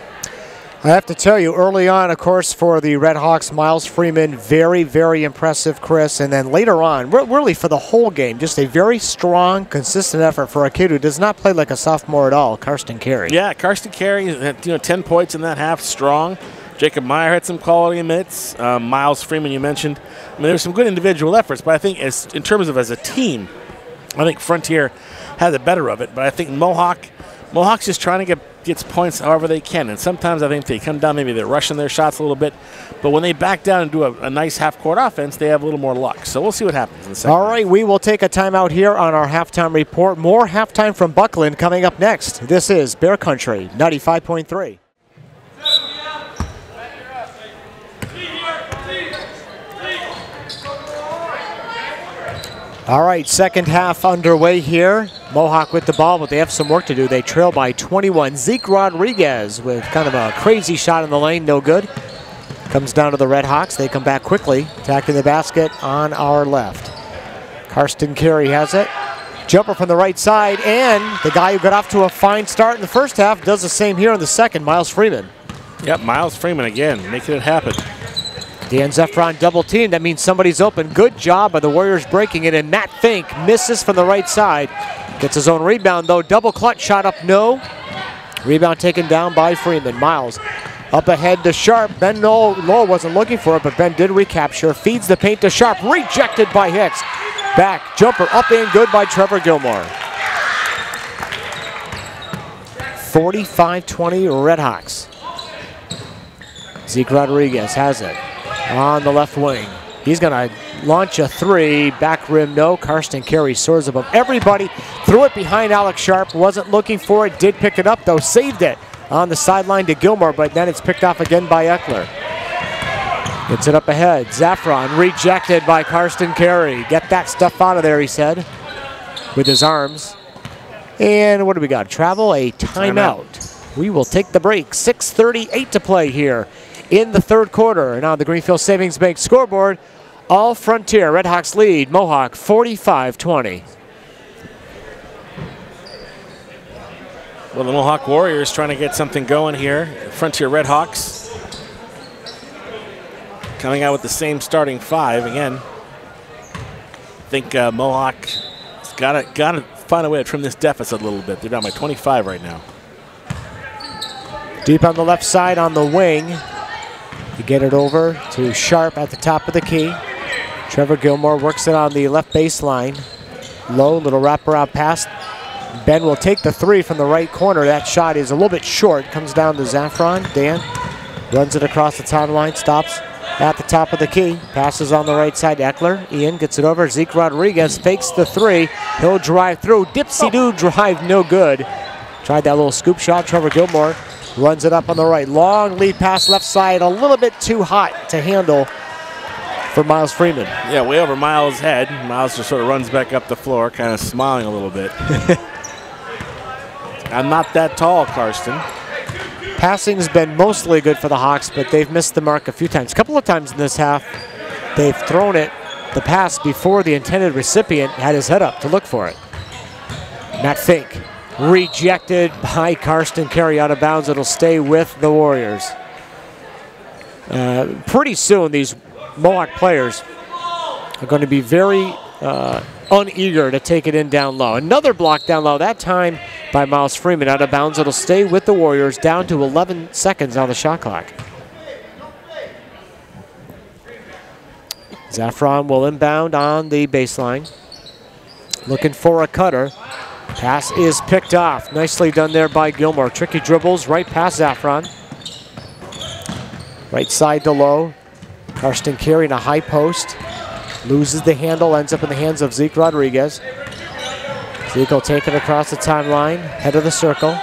I have to tell you, early on, of course, for the Red Hawks, Miles Freeman, very, very impressive, Chris. And then later on, really for the whole game, just a very strong, consistent effort for a kid who does not play like a sophomore at all, Karsten Carey. Yeah, Karsten Carey you know 10 points in that half, strong. Jacob Meyer had some quality minutes. Um, Miles Freeman, you mentioned. I mean, there were some good individual efforts, but I think as in terms of as a team, I think Frontier had the better of it. But I think Mohawk, Mohawk's just trying to get gets points however they can. And sometimes I think they come down, maybe they're rushing their shots a little bit. But when they back down and do a, a nice half court offense, they have a little more luck. So we'll see what happens. All right, we will take a timeout here on our halftime report. More halftime from Buckland coming up next. This is Bear Country 95.3. All right, second half underway here. Mohawk with the ball, but they have some work to do. They trail by 21. Zeke Rodriguez with kind of a crazy shot in the lane, no good. Comes down to the Red Hawks. They come back quickly, attacking the basket on our left. Karsten Carey has it. Jumper from the right side, and the guy who got off to a fine start in the first half does the same here in the second, Miles Freeman. Yep, Miles Freeman again, making it happen. Dan Zaffron double team. That means somebody's open. Good job by the Warriors breaking it. And Matt Fink misses from the right side. Gets his own rebound though. Double clutch shot up, no. Rebound taken down by Freeman. Miles up ahead to Sharp. Ben Lowe wasn't looking for it, but Ben did recapture. Feeds the paint to Sharp. Rejected by Hicks. Back. Jumper up and good by Trevor Gilmore. 45-20 Redhawks. Zeke Rodriguez has it on the left wing. He's going to launch a three. Back rim, no. Karsten Carey soars above everybody. Threw it behind Alex Sharp. Wasn't looking for it. Did pick it up, though. Saved it on the sideline to Gilmore, but then it's picked off again by Eckler. Gets it up ahead. Zaffron rejected by Karsten Carey. Get that stuff out of there, he said, with his arms. And what do we got? Travel, a timeout. timeout. We will take the break. 6.38 to play here in the third quarter. And on the Greenfield Savings Bank scoreboard, all Frontier Redhawks lead Mohawk 45-20. Well, the Mohawk Warriors trying to get something going here. Frontier Redhawks. coming out with the same starting five again. I think uh, Mohawk's got to got to find a way to trim this deficit a little bit. They're down by 25 right now. Deep on the left side on the wing. You get it over to Sharp at the top of the key. Trevor Gilmore works it on the left baseline. Low, little wraparound pass. Ben will take the three from the right corner. That shot is a little bit short. Comes down to Zaffron. Dan runs it across the timeline, stops at the top of the key. Passes on the right side Eckler. Ian gets it over. Zeke Rodriguez fakes the three. He'll drive through. Dipsy-doo oh. drive, no good. Tried that little scoop shot. Trevor Gilmore runs it up on the right. Long lead pass left side. A little bit too hot to handle for Miles Freeman. Yeah, way over Miles' head. Miles just sort of runs back up the floor, kind of smiling a little bit. [LAUGHS] I'm not that tall, Karsten. Passing's been mostly good for the Hawks, but they've missed the mark a few times. A couple of times in this half, they've thrown it, the pass, before the intended recipient had his head up to look for it. Matt Fink, rejected by Karsten Carey out of bounds. It'll stay with the Warriors. Uh, pretty soon, these Mohawk players are going to be very uh, uneager to take it in down low. Another block down low, that time by Miles Freeman out of bounds. It'll stay with the Warriors down to 11 seconds on the shot clock. Zaffron will inbound on the baseline. Looking for a cutter. Pass is picked off. Nicely done there by Gilmore. Tricky dribbles right past Zaffron. Right side to low. Karsten carrying a high post. Loses the handle, ends up in the hands of Zeke Rodriguez. Zeke will take it across the timeline, head of the circle.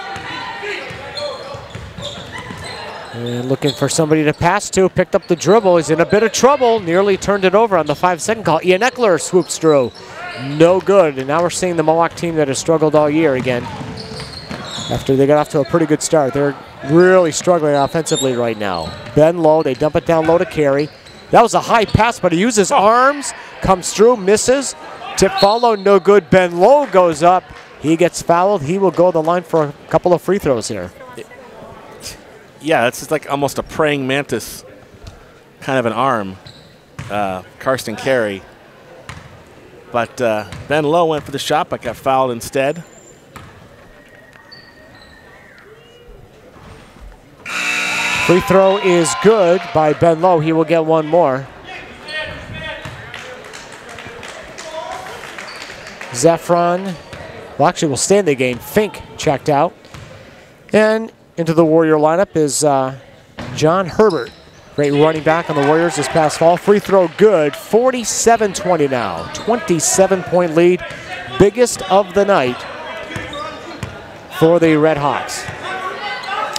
And looking for somebody to pass to, picked up the dribble. He's in a bit of trouble, nearly turned it over on the five second call. Ian Eckler swoops through. No good. And now we're seeing the Mohawk team that has struggled all year again. After they got off to a pretty good start. They're really struggling offensively right now. Ben Lowe, they dump it down low to Carey. That was a high pass, but he uses arms, comes through, misses. Tip follow, no good. Ben Lowe goes up. He gets fouled. He will go the line for a couple of free throws here. Yeah, it's like almost a praying mantis kind of an arm, uh, Karsten Carey. But uh, Ben Lowe went for the shot, but got fouled instead. Free throw is good by Ben Lowe. He will get one more. Zaffron, well, actually, will stay in the game. Fink checked out. And into the Warrior lineup is uh, John Herbert. Great running back on the Warriors this past fall. Free throw good. 47 20 now. 27 point lead. Biggest of the night for the Red Hawks.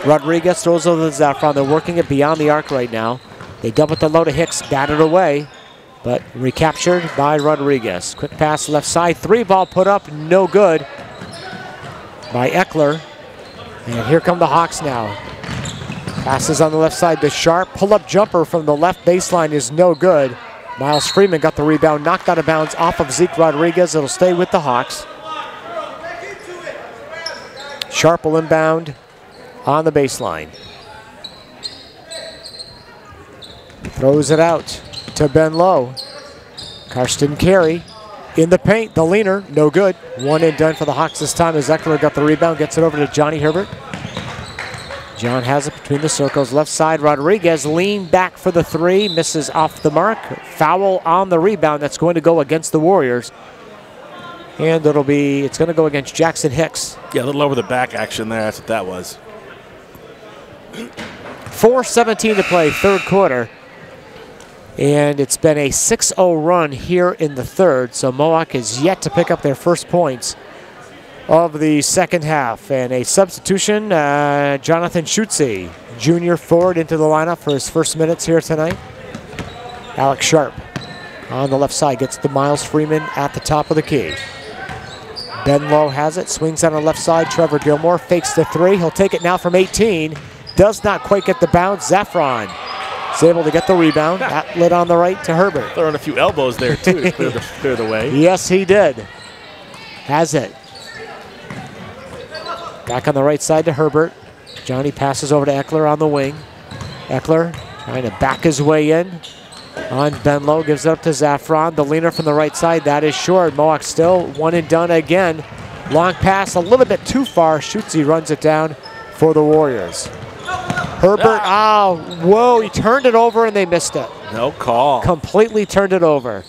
Rodriguez throws over the Zaffron. They're working it beyond the arc right now. They dump it to Hicks, batted away, but recaptured by Rodriguez. Quick pass left side, three ball put up, no good by Eckler. And here come the Hawks now. Passes on the left side to Sharp. Pull up jumper from the left baseline is no good. Miles Freeman got the rebound, knocked out of bounds off of Zeke Rodriguez. It'll stay with the Hawks. Sharp will inbound on the baseline. Throws it out to Ben Lowe. Karsten Carey in the paint. The leaner, no good. One and done for the Hawks this time as Eckler got the rebound, gets it over to Johnny Herbert. John has it between the circles. Left side, Rodriguez lean back for the three, misses off the mark. Foul on the rebound. That's going to go against the Warriors. And it'll be, it's going to go against Jackson Hicks. Yeah, a little over the back action there. That's what that was. [CLEARS THROAT] 4.17 to play, third quarter. And it's been a 6-0 run here in the third, so Mohawk is yet to pick up their first points of the second half. And a substitution, uh, Jonathan Schutze, junior forward into the lineup for his first minutes here tonight. Alex Sharp on the left side gets the Miles Freeman at the top of the key. Ben Lowe has it, swings on the left side. Trevor Gilmore fakes the three. He'll take it now from 18. Does not quite get the bounce. Zaffron is able to get the rebound. Outlet [LAUGHS] on the right to Herbert. Throwing a few elbows there, too, to clear the, clear the way. Yes, he did. Has it. Back on the right side to Herbert. Johnny passes over to Eckler on the wing. Eckler trying to back his way in. on Ben Lowe. Gives it up to Zaffron. The leaner from the right side. That is short. Mohawk still one and done again. Long pass a little bit too far. Shoots, he runs it down for the Warriors. Herbert, oh, whoa, he turned it over and they missed it. No call. Completely turned it over.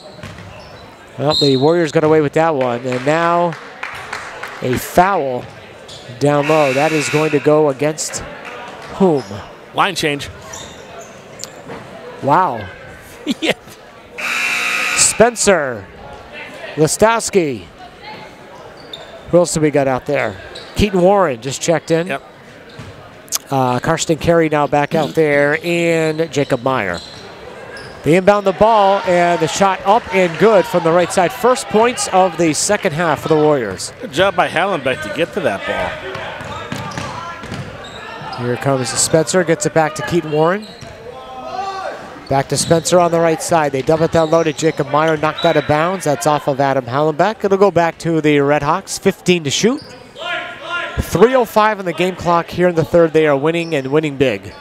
Well, the Warriors got away with that one. And now a foul down low. That is going to go against whom? Line change. Wow. [LAUGHS] yeah. Spencer. Listowski. Who else do we got out there? Keaton Warren just checked in. Yep. Uh, Karsten Carey now back out there, and Jacob Meyer. They inbound the ball, and the shot up and good from the right side. First points of the second half for the Warriors. Good job by Hallenbeck to get to that ball. Here comes Spencer, gets it back to Keaton Warren. Back to Spencer on the right side. They double it down low to Jacob Meyer, knocked out of bounds. That's off of Adam Hallenbeck. It'll go back to the Red Hawks, 15 to shoot. 3.05 on the game clock here in the third. They are winning and winning big.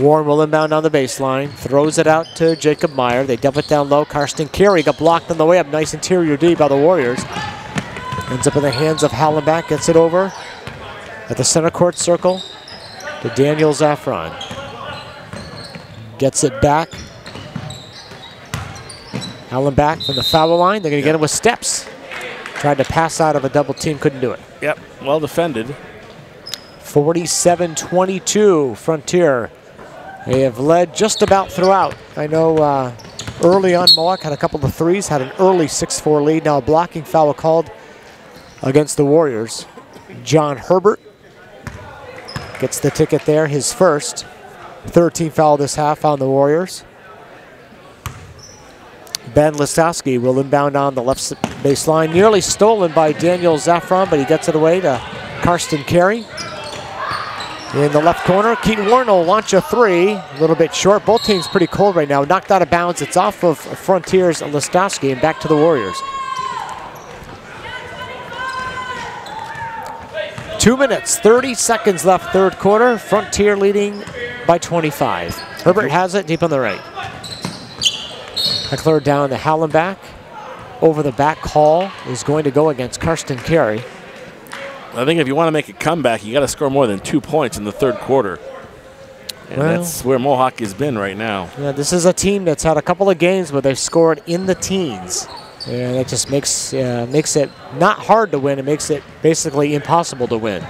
Warren will inbound on the baseline, throws it out to Jacob Meyer. They dump it down low. Karsten Carey got blocked on the way up. Nice interior D by the Warriors. Ends up in the hands of Hallenbeck. Gets it over at the center court circle to Daniel Zaffron. Gets it back. Hallenbeck from the foul line. They're going to get him with steps. Tried to pass out of a double team, couldn't do it. Yep, well defended. 47-22 Frontier. They have led just about throughout. I know uh, early on Mohawk had a couple of threes, had an early 6-4 lead. Now a blocking foul called against the Warriors. John Herbert gets the ticket there, his first. 13 foul this half on the Warriors. Ben Listowski will inbound on the left baseline. Nearly stolen by Daniel Zaffron, but he gets it away to Karsten Carey. In the left corner, Keaton Warren will launch a three. A little bit short. Both teams pretty cold right now. Knocked out of bounds. It's off of Frontiers Listowski and back to the Warriors. Two minutes, 30 seconds left third quarter. Frontier leading by 25. Herbert has it deep on the right. Eckler down to Hallenbeck. Over the back call is going to go against Karsten Carey. I think if you want to make a comeback, you got to score more than two points in the third quarter. And well, that's where Mohawk has been right now. Yeah, this is a team that's had a couple of games where they've scored in the teens. And that just makes uh, makes it not hard to win. It makes it basically impossible to win.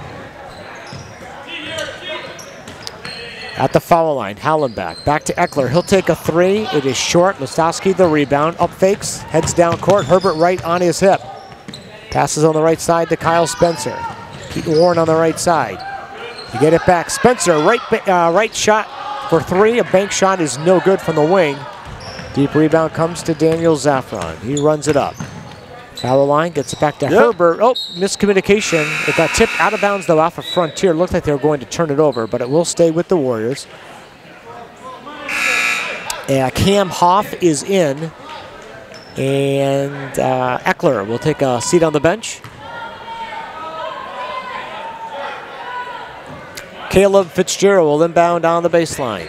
at the foul line. Hallenbeck back to Eckler. He'll take a three. It is short. Listowski the rebound. Up fakes. Heads down court. Herbert right on his hip. Passes on the right side to Kyle Spencer. Keaton Warren on the right side. You get it back. Spencer, right, uh, right shot for three. A bank shot is no good from the wing. Deep rebound comes to Daniel Zaffron. He runs it up. Foul line gets it back to yep. Herbert. Oh, miscommunication. It got tipped out of bounds though off of Frontier. Looked like they were going to turn it over, but it will stay with the Warriors. Uh, Cam Hoff is in, and uh, Eckler will take a seat on the bench. Caleb Fitzgerald will inbound on the baseline.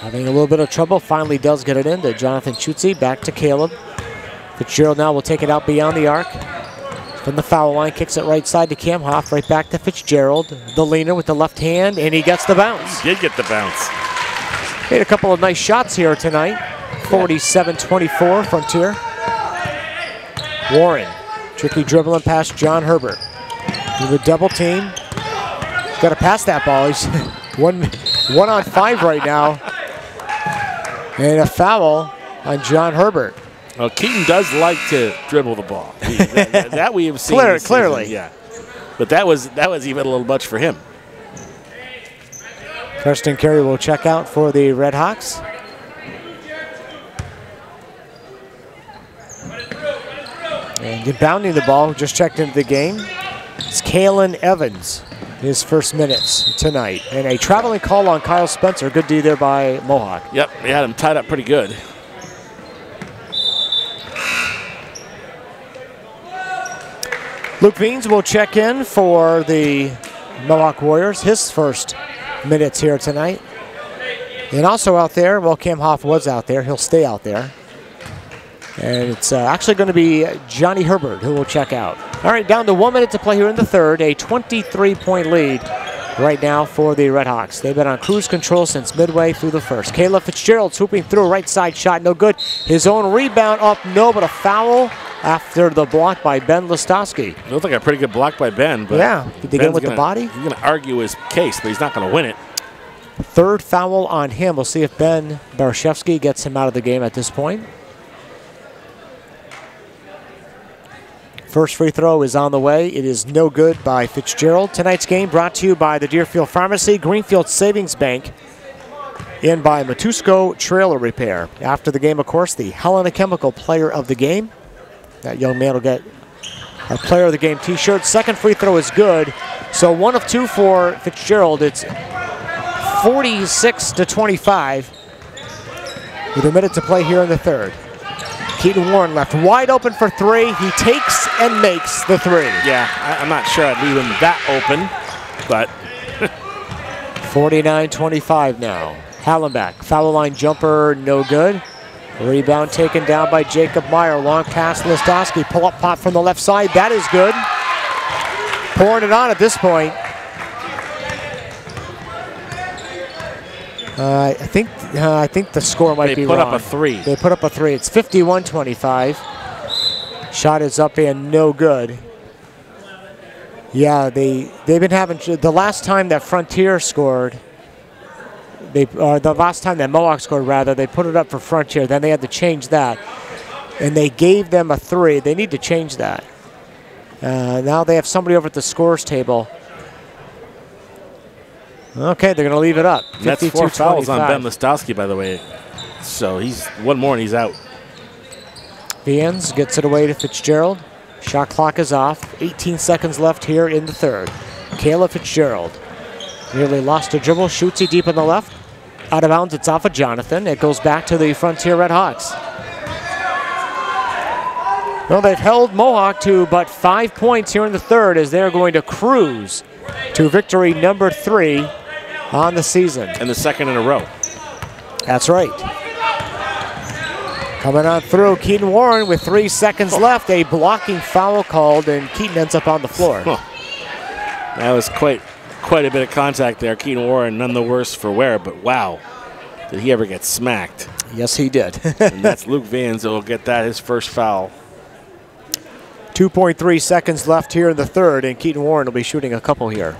Having a little bit of trouble, finally does get it in to Jonathan Schutze, back to Caleb. Fitzgerald now will take it out beyond the arc. From the foul line, kicks it right side to Cam Hoff, right back to Fitzgerald. The leaner with the left hand, and he gets the bounce. He did get the bounce. Made a couple of nice shots here tonight. 47-24 Frontier. Warren, tricky dribbling past John Herbert. With a double team. Got to pass that ball. He's [LAUGHS] one, one on five right now. And a foul on John Herbert. Well, Keaton does like to dribble the ball. that, that, we have seen. Clear, clearly, yeah. But that was that was even a little much for him. Karsten Carey will check out for the Red Hawks. And inbounding the ball, just checked into the game. It's Kalen Evans his first minutes tonight. And a traveling call on Kyle Spencer. Good D there by Mohawk. Yep, they had him tied up pretty good. Luke Beans will check in for the Mohawk Warriors, his first minutes here tonight. And also out there, well, Cam Hoff was out there. He'll stay out there. And it's uh, actually going to be Johnny Herbert who will check out. All right, down to one minute to play here in the third. A 23-point lead right now for the Redhawks. They've been on cruise control since midway through the first. Caleb Fitzgerald swooping through, a right side shot, no good. His own rebound up, no, but a foul after the block by Ben Listowski. It looked like a pretty good block by Ben, but Yeah, did they get him with the gonna- body? He's going to argue his case, but he's not going to win it. Third foul on him. We'll see if Ben Barashevsky gets him out of the game at this point. First free throw is on the way. It is no good by Fitzgerald. Tonight's game brought to you by the Deerfield Pharmacy, Greenfield Savings Bank, and by Matusco Trailer Repair. After the game, of course, the Helena Chemical Player of the Game. That young man will get a Player of the Game t-shirt. Second free throw is good. So one of two for Fitzgerald. It's 46 to 25 with a minute to play here in the third. Keaton Warren left wide open for three. He takes and makes the three. Yeah, I, I'm not sure I'd leave him that open, but 49-25 now. Hallenbeck, foul line jumper, no good. Rebound taken down by Jacob Meyer. Long pass, Listowski. Pull up pop from the left side. That is good. Pouring it on at this point. Uh, I think uh, I think the score might be. They put up a three. They put up a three. It's 51-25. Shot is up and no good. Yeah, they they've been having the last time that Frontier scored. They uh, the last time that Mohawk scored rather they put it up for Frontier. Then they had to change that, and they gave them a three. They need to change that. Uh, now they have somebody over at the scores table. Okay, they're going to leave it up. And that's four fouls on 52-25. Ben Listowski, by the way. So he's one more and he's out. Vians gets it away to Fitzgerald. Shot clock is off. 18 seconds left here in the third. Caleb Fitzgerald nearly lost a dribble. Shoots it deep on the left. Out of bounds. It's off of Jonathan. It goes back to the Frontier Red Hawks. Well, they've held Mohawk to but five points here in the third as they're going to cruise to victory number three on the season. And the second in a row. That's right. Coming on through, Keaton Warren with three seconds left. A blocking foul called, and Keaton ends up on the floor. That was quite quite a bit of contact there. Keaton Warren, none the worse for wear, but wow, did he ever get smacked? Yes, he did. And that's Luke Vans that will get that his first foul. 2.3 seconds left here in the third, and Keaton Warren will be shooting a couple here.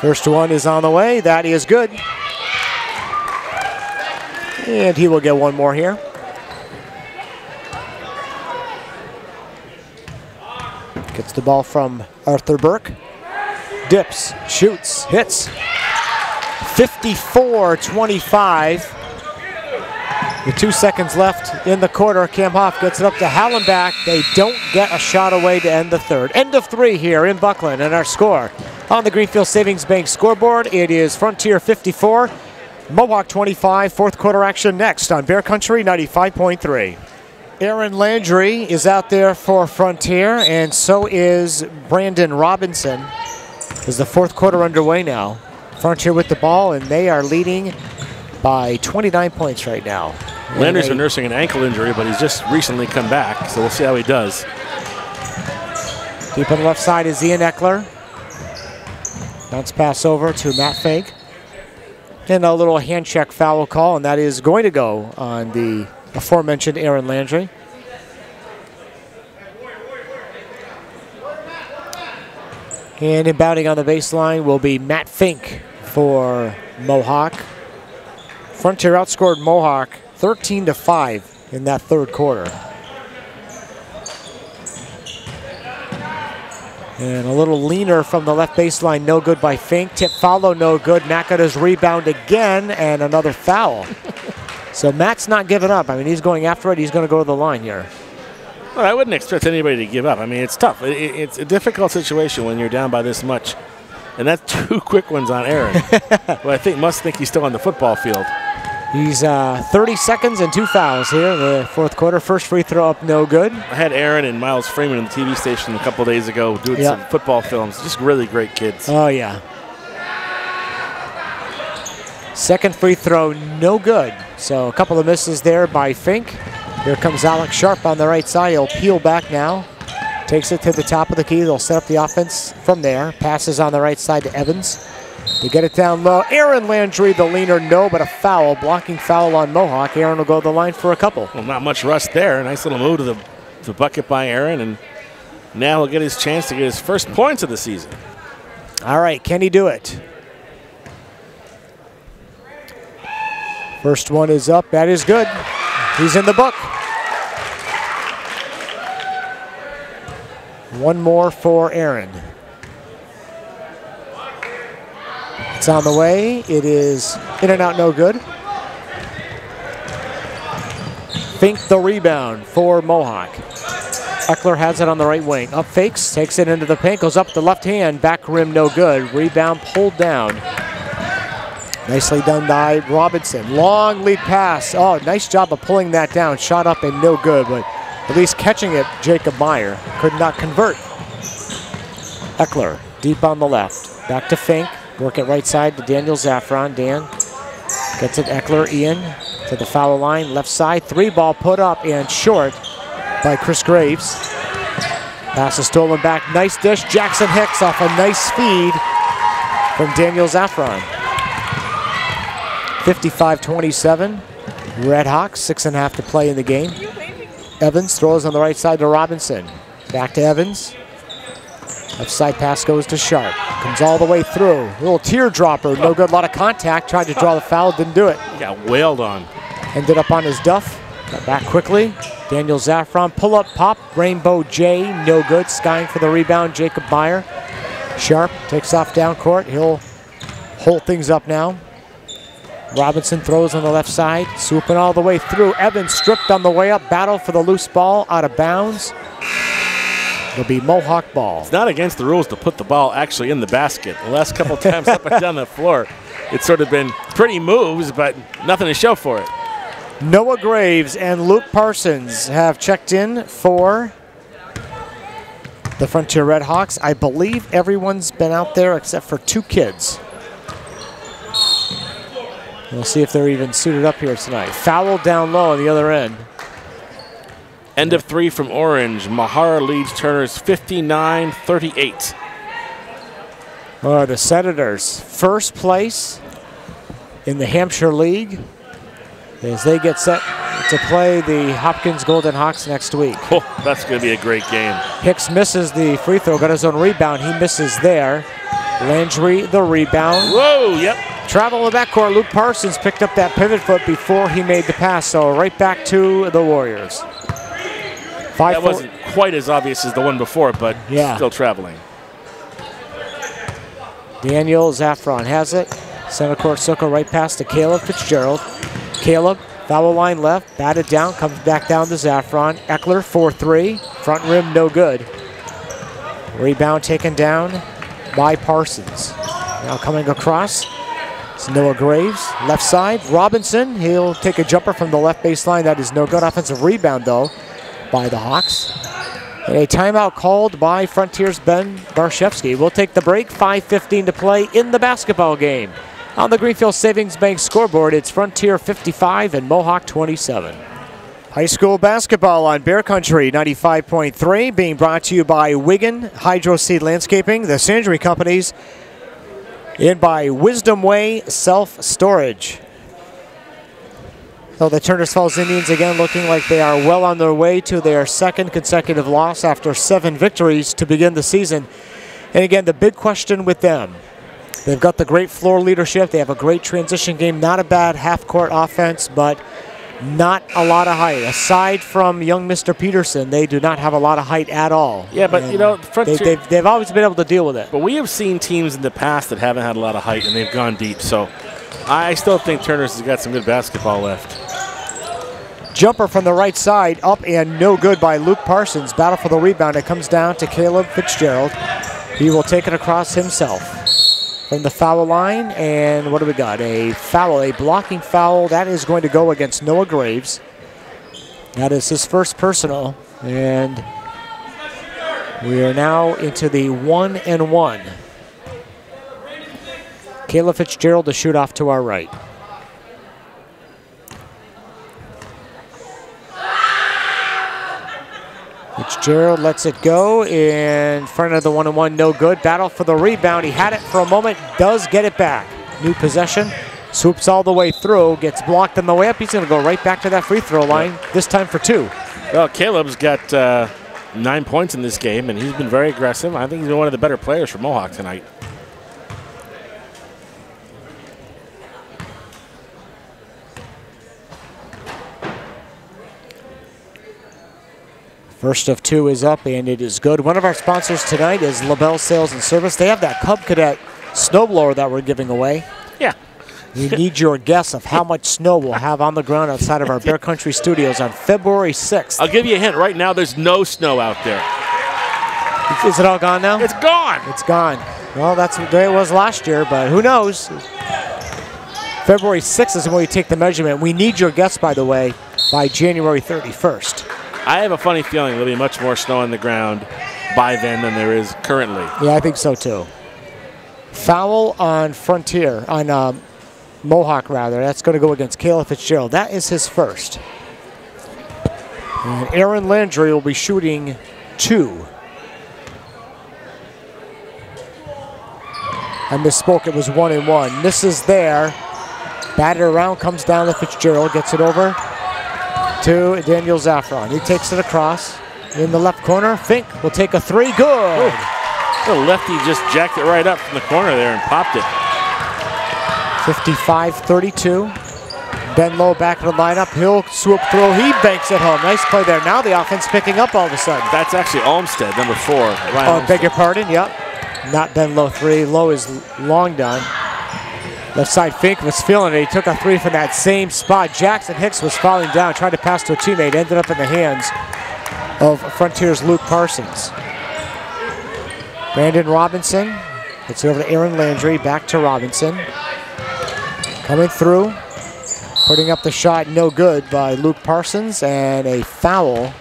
First one is on the way. That is good. And he will get one more here. Gets the ball from Arthur Burke. Dips, shoots, hits. 54 25. With two seconds left in the quarter, Cam Hoff gets it up to Hallenbeck. They don't get a shot away to end the third. End of three here in Buckland, and our score on the Greenfield Savings Bank scoreboard, it is Frontier 54, Mohawk 25. Fourth quarter action next on Bear Country 95.3. Aaron Landry is out there for Frontier, and so is Brandon Robinson. Is the fourth quarter underway now? Frontier with the ball, and they are leading by 29 points right now. Landry's been nursing an ankle injury, but he's just recently come back, so we'll see how he does. Deep on the left side is Ian Eckler. Bounce pass over to Matt Fink. And a little hand check foul call, and that is going to go on the aforementioned Aaron Landry. And inbounding on the baseline will be Matt Fink for Mohawk. Frontier outscored Mohawk 13 to 5 in that third quarter. And a little leaner from the left baseline, no good by Fink. Tip follow, no good. Nakata's rebound again, and another foul. [LAUGHS] so Matt's not giving up. I mean, he's going after it. He's going to go to the line here. Well, I wouldn't expect anybody to give up. I mean, it's tough. It, it- it's a difficult situation when you're down by this much. And that's [LAUGHS] two quick ones on Aaron. [LAUGHS] well, I think must think he's still on the football field. He's uh, 30 seconds and two fouls here in the fourth quarter. First free throw up, no good. I had Aaron and Miles Freeman on the TV station a couple days ago doing Yep. some football films. Just really great kids. Oh, yeah. Second free throw, no good. So a couple of misses there by Fink. Here comes Alex Sharp on the right side. He'll peel back now. Takes it to the top of the key. They'll set up the offense from there. Passes on the right side to Evans. They get it down low. Aaron Landry, the leaner, no, but a foul. Blocking foul on Mohawk. Aaron will go to the line for a couple. Well, not much rust there. Nice little move to the, the bucket by Aaron, and now he'll get his chance to get his first points of the season. All right, can he do it? First one is up. That is good. He's in the book. One more for Aaron. It's on the way. It is in and out, no good. Fink the rebound for Mohawk. Eckler has it on the right wing. Up fakes, takes it into the paint, goes up the left hand, back rim no good. Rebound pulled down. Nicely done by Robinson. Long lead pass. Oh, nice job of pulling that down. Shot up and no good, but at least catching it, Jacob Meyer could not convert. Eckler deep on the left. Back to Fink. Work it right side to Daniel Zaffron. Dan gets it. Eckler, Ian to the foul line. Left side. Three ball put up and short by Chris Graves. Pass is stolen back. Nice dish. Jackson Hicks off a nice feed from Daniel Zaffron. 55-27. Red Hawks, six and a half to play in the game. Evans throws on the right side to Robinson. Back to Evans. Left side pass goes to Sharp. Comes all the way through. Little teardropper, no good. A lot of contact. Tried to draw the foul, didn't do it. Got wailed on. Ended up on his duff. Got back quickly. Daniel Zaffron, pull up pop. Rainbow J, no good. Skying for the rebound, Jacob Meyer. Sharp takes off down court. He'll hold things up now. Robinson throws on the left side, swooping all the way through. Evans stripped on the way up. Battle for the loose ball, out of bounds. It'll be Mohawk ball. It's not against the rules to put the ball actually in the basket. The last couple times up and down the floor, it's sort of been pretty moves, but nothing to show for it. Noah Graves and Luke Parsons have checked in for the Frontier Red Hawks. I believe everyone's been out there except for two kids. We'll see if they're even suited up here tonight. Foul down low on the other end. End of three from Orange. Mahara leads Turner's 59 38. Oh, the Senators, first place in the Hampshire League as they get set to play the Hopkins Golden Hawks next week. Oh, that's going to be a great game. Hicks misses the free throw, got his own rebound. He misses there. Landry the rebound. Whoa, yep. Travel in the backcourt. Luke Parsons picked up that pivot foot before he made the pass. So right back to the Warriors. Five That wasn't quite as obvious as the one before, but Yeah. still traveling. Daniel Zaffron has it. Center court circle right past to Caleb Fitzgerald. Caleb, foul line left, batted down, comes back down to Zaffron. Eckler, 4-3. Front rim, no good. Rebound taken down by Parsons. Now coming across. It's Noah Graves, left side. Robinson, he'll take a jumper from the left baseline. That is no good. Offensive rebound, though, by the Hawks. And a timeout called by Frontiers Ben Barshevsky. We'll take the break. 5.15 to play in the basketball game. On the Greenfield Savings Bank scoreboard, it's Frontier 55 and Mohawk 27. High school basketball on Bear Country 95.3, being brought to you by Wigan Hydro Seed Landscaping, the Sandry Companies, and by Wisdom Way Self Storage. So the Turners Falls Indians again looking like they are well on their way to their second consecutive loss after seven victories to begin the season. And again, the big question with them they've got the great floor leadership, they have a great transition game, not a bad half court offense, but not a lot of height. Aside from young Mr. Peterson, they do not have a lot of height at all. Yeah, but, you And know, they, Frontier- they've, they've always been able to deal with it. But we have seen teams in the past that haven't had a lot of height and they've gone deep. So I still think Turner's has got some good basketball left. Jumper from the right side, up and no good by Luke Parsons. Battle for the rebound. It comes down to Caleb Fitzgerald. He will take it across himself. From the foul line. And what do we got? A foul, a blocking foul. That is going to go against Noah Graves. That is his first personal. And we are now into the one and one. Caleb Fitzgerald to shoot off to our right. Fitzgerald lets it go in front of the one and one, no good. Battle for the rebound. He had it for a moment, does get it back. New possession, swoops all the way through, gets blocked on the way up. He's going to go right back to that free throw line, this time for two. Well, Caleb's got uh, nine points in this game, and he's been very aggressive. I think he's been one of the better players for Mohawk tonight. First of two is up, and it is good. One of our sponsors tonight is LaBelle Sales and Service. They have that Cub Cadet snowblower that we're giving away. Yeah. We need your guess of how much snow we'll have on the ground outside of our Bear Country studios on February 6th. I'll give you a hint. Right now, there's no snow out there. Is it all gone now? It's gone. It's gone. Well, that's the way it was last year, but who knows? February 6th is when we take the measurement. We need your guess, by the way, by January 31st. I have a funny feeling there'll be much more snow on the ground by then than there is currently. Yeah, I think so too. Foul on Frontier, on um, Mohawk rather. That's going to go against Caleb Fitzgerald. That is his first. And Aaron Landry will be shooting two. I misspoke. It was one and one. Misses there. Batted around, comes down to Fitzgerald, gets it over to Daniel Zaffron. He takes it across in the left corner. Fink will take a three. Good. The lefty just jacked it right up from the corner there and popped it. 55-32. Ben Lowe back in the lineup. He'll swoop through. He banks it home. Nice play there. Now the offense picking up all of a sudden. That's actually Olmstead, number four. Ryan oh, Olmstead. beg your pardon. Yep. Not Ben Lowe three. Lowe is long done. Left side Fink was feeling it. He took a three from that same spot. Jackson Hicks was falling down, trying to pass to a teammate. Ended up in the hands of Frontier's Luke Parsons. Brandon Robinson. It's over to Aaron Landry. Back to Robinson. Coming through. Putting up the shot, no good by Luke Parsons. And a foul.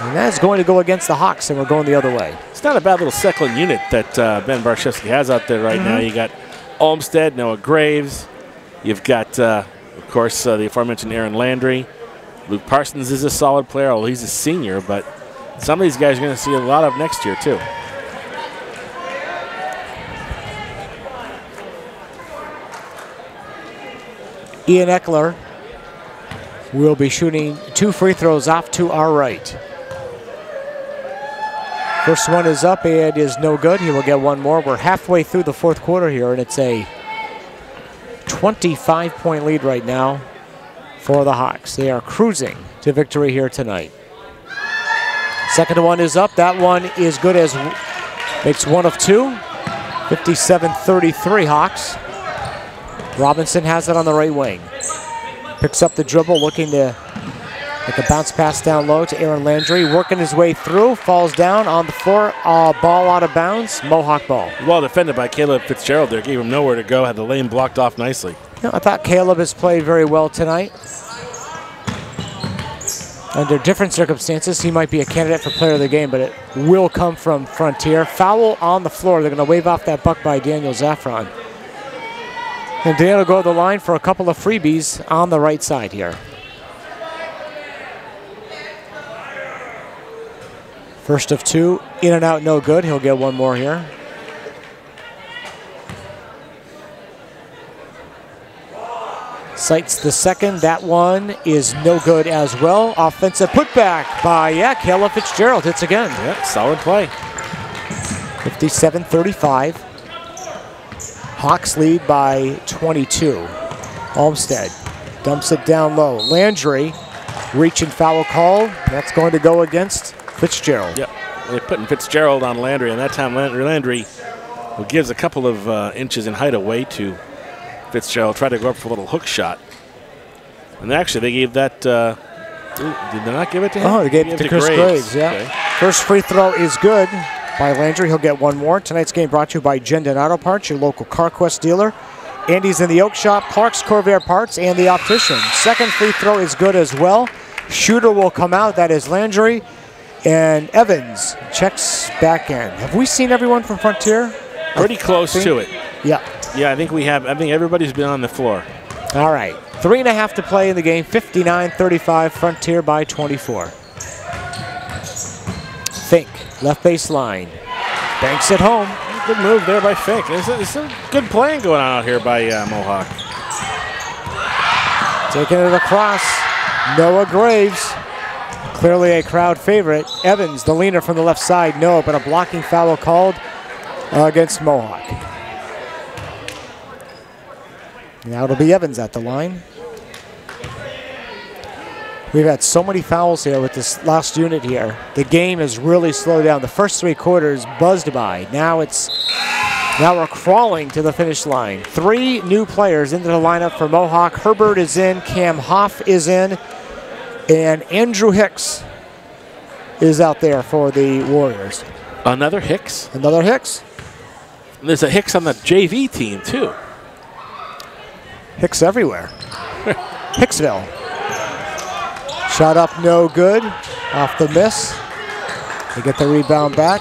And that's going to go against the Hawks, and we're going the other way. It's not a bad little second unit that uh, Ben Barshevsky has out there right now. You got Olmstead, Noah Graves. You've got, uh, of course, uh, the aforementioned Aaron Landry. Luke Parsons is a solid player. He's a senior, but some of these guys are going to see a lot of next year, too. Ian Eckler will be shooting two free throws off to our right. First one is up and is no good. He will get one more. We're halfway through the fourth quarter here, and it's a 25 point lead right now for the Hawks. They are cruising to victory here tonight. Second one is up. That one is good as makes one of two. 57 33 Hawks. Robinson has it on the right wing. Picks up the dribble, looking to make a bounce pass down low to Aaron Landry. Working his way through, falls down on the floor. Uh, ball out of bounds. Mohawk ball. Well defended by Caleb Fitzgerald there. Gave him nowhere to go. Had the lane blocked off nicely. No, I thought Caleb has played very well tonight. Under different circumstances, he might be a candidate for player of the game, but it will come from Frontier. Foul on the floor. They're going to wave off that buck by Daniel Zaffron. And Dan will go to the line for a couple of freebies on the right side here. First of two, in and out, no good. He'll get one more here. Sights the second. That one is no good as well. Offensive putback by, yeah, Caleb Fitzgerald hits again. Yep, solid play. 57-35. Hawks lead by 22. Olmstead dumps it down low. Landry reaching foul call. That's going to go against Fitzgerald. Yep. They're putting Fitzgerald on Landry, and that time Landry, Landry gives a couple of uh, inches in height away to Fitzgerald. Tried to go up for a little hook shot. And actually, they gave that. Uh, did they not give it to him? Oh, they gave it to Chris Graves, yeah. Okay. First free throw is good by Landry. He'll get one more. Tonight's game brought to you by Gendon Auto Parts, your local CarQuest dealer. Andy's in the Oak Shop, Clark's Corvair Parts, and the Optician. Second free throw is good as well. Shooter will come out. That is Landry. And Evans checks back in. Have we seen everyone from Frontier? Pretty close to it. Yeah. Yeah, I think we have. I think everybody's been on the floor. All right. Three and a half to play in the game. 59-35, Frontier by 24. Fink, left baseline. Banks at home. Good move there by Fink. There's there's a good playing going on out here by uh, Mohawk. Taking it across. Noah Graves. Clearly a crowd favorite. Evans, the leaner from the left side. No, but a blocking foul called uh, against Mohawk. Now it'll be Evans at the line. We've had so many fouls here with this last unit here. The game has really slowed down. The first three quarters buzzed by. Now it's now we're crawling to the finish line. Three new players into the lineup for Mohawk. Herbert is in, Cam Hoff is in, and Andrew Hicks is out there for the Warriors. Another Hicks. Another Hicks. And there's a Hicks on the JV team too. Hicks everywhere. [LAUGHS] Hicksville. Shot up, no good. Off the miss. They get the rebound back.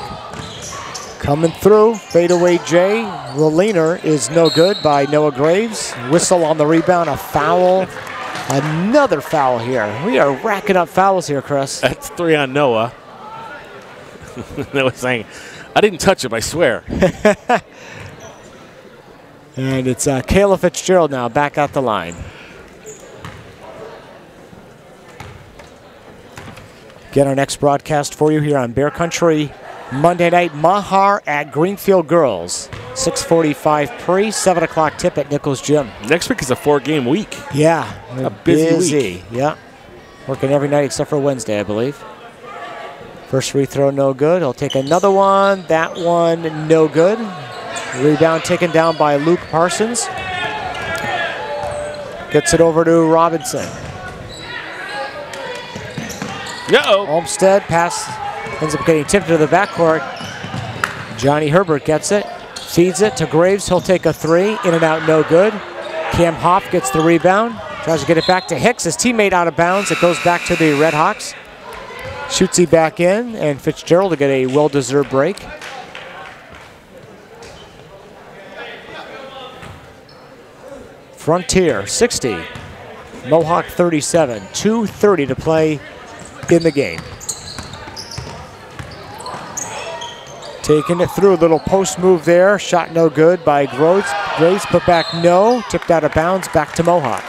Coming through, fadeaway J. The leaner is no good by Noah Graves. Whistle on the rebound, a foul. Another foul here. We are racking up fouls here, Chris. [LAUGHS] That's three on Noah. [LAUGHS] Noah saying, "I didn't touch him. I swear." [LAUGHS] And it's uh, Caleb Fitzgerald now back out the line. Get our next broadcast for you here on Bear Country Monday night. Mahar at Greenfield Girls. 645 pre, 7 o'clock tip at Nichols Gym. Next week is a four-game week. Yeah. A busy week. Yeah. Working every night except for Wednesday, I believe. First free throw, no good. He'll take another one. That one, no good. Rebound taken down by Luke Parsons. Gets it over to Robinson. Uh-oh. Olmstead pass ends up getting tipped to the backcourt. Johnny Herbert gets it, feeds it to Graves. He'll take a three. In and out, no good. Cam Hoff gets the rebound. Tries to get it back to Hicks. His teammate out of bounds. It goes back to the Red Hawks. Shoots he back in, and Fitzgerald to get a well-deserved break. Frontier 60, Mohawk 37, 2.30 to play in the game. Taking it through a little post move there. Shot no good by Groves. Graves put back no. Tipped out of bounds. Back to Mohawk.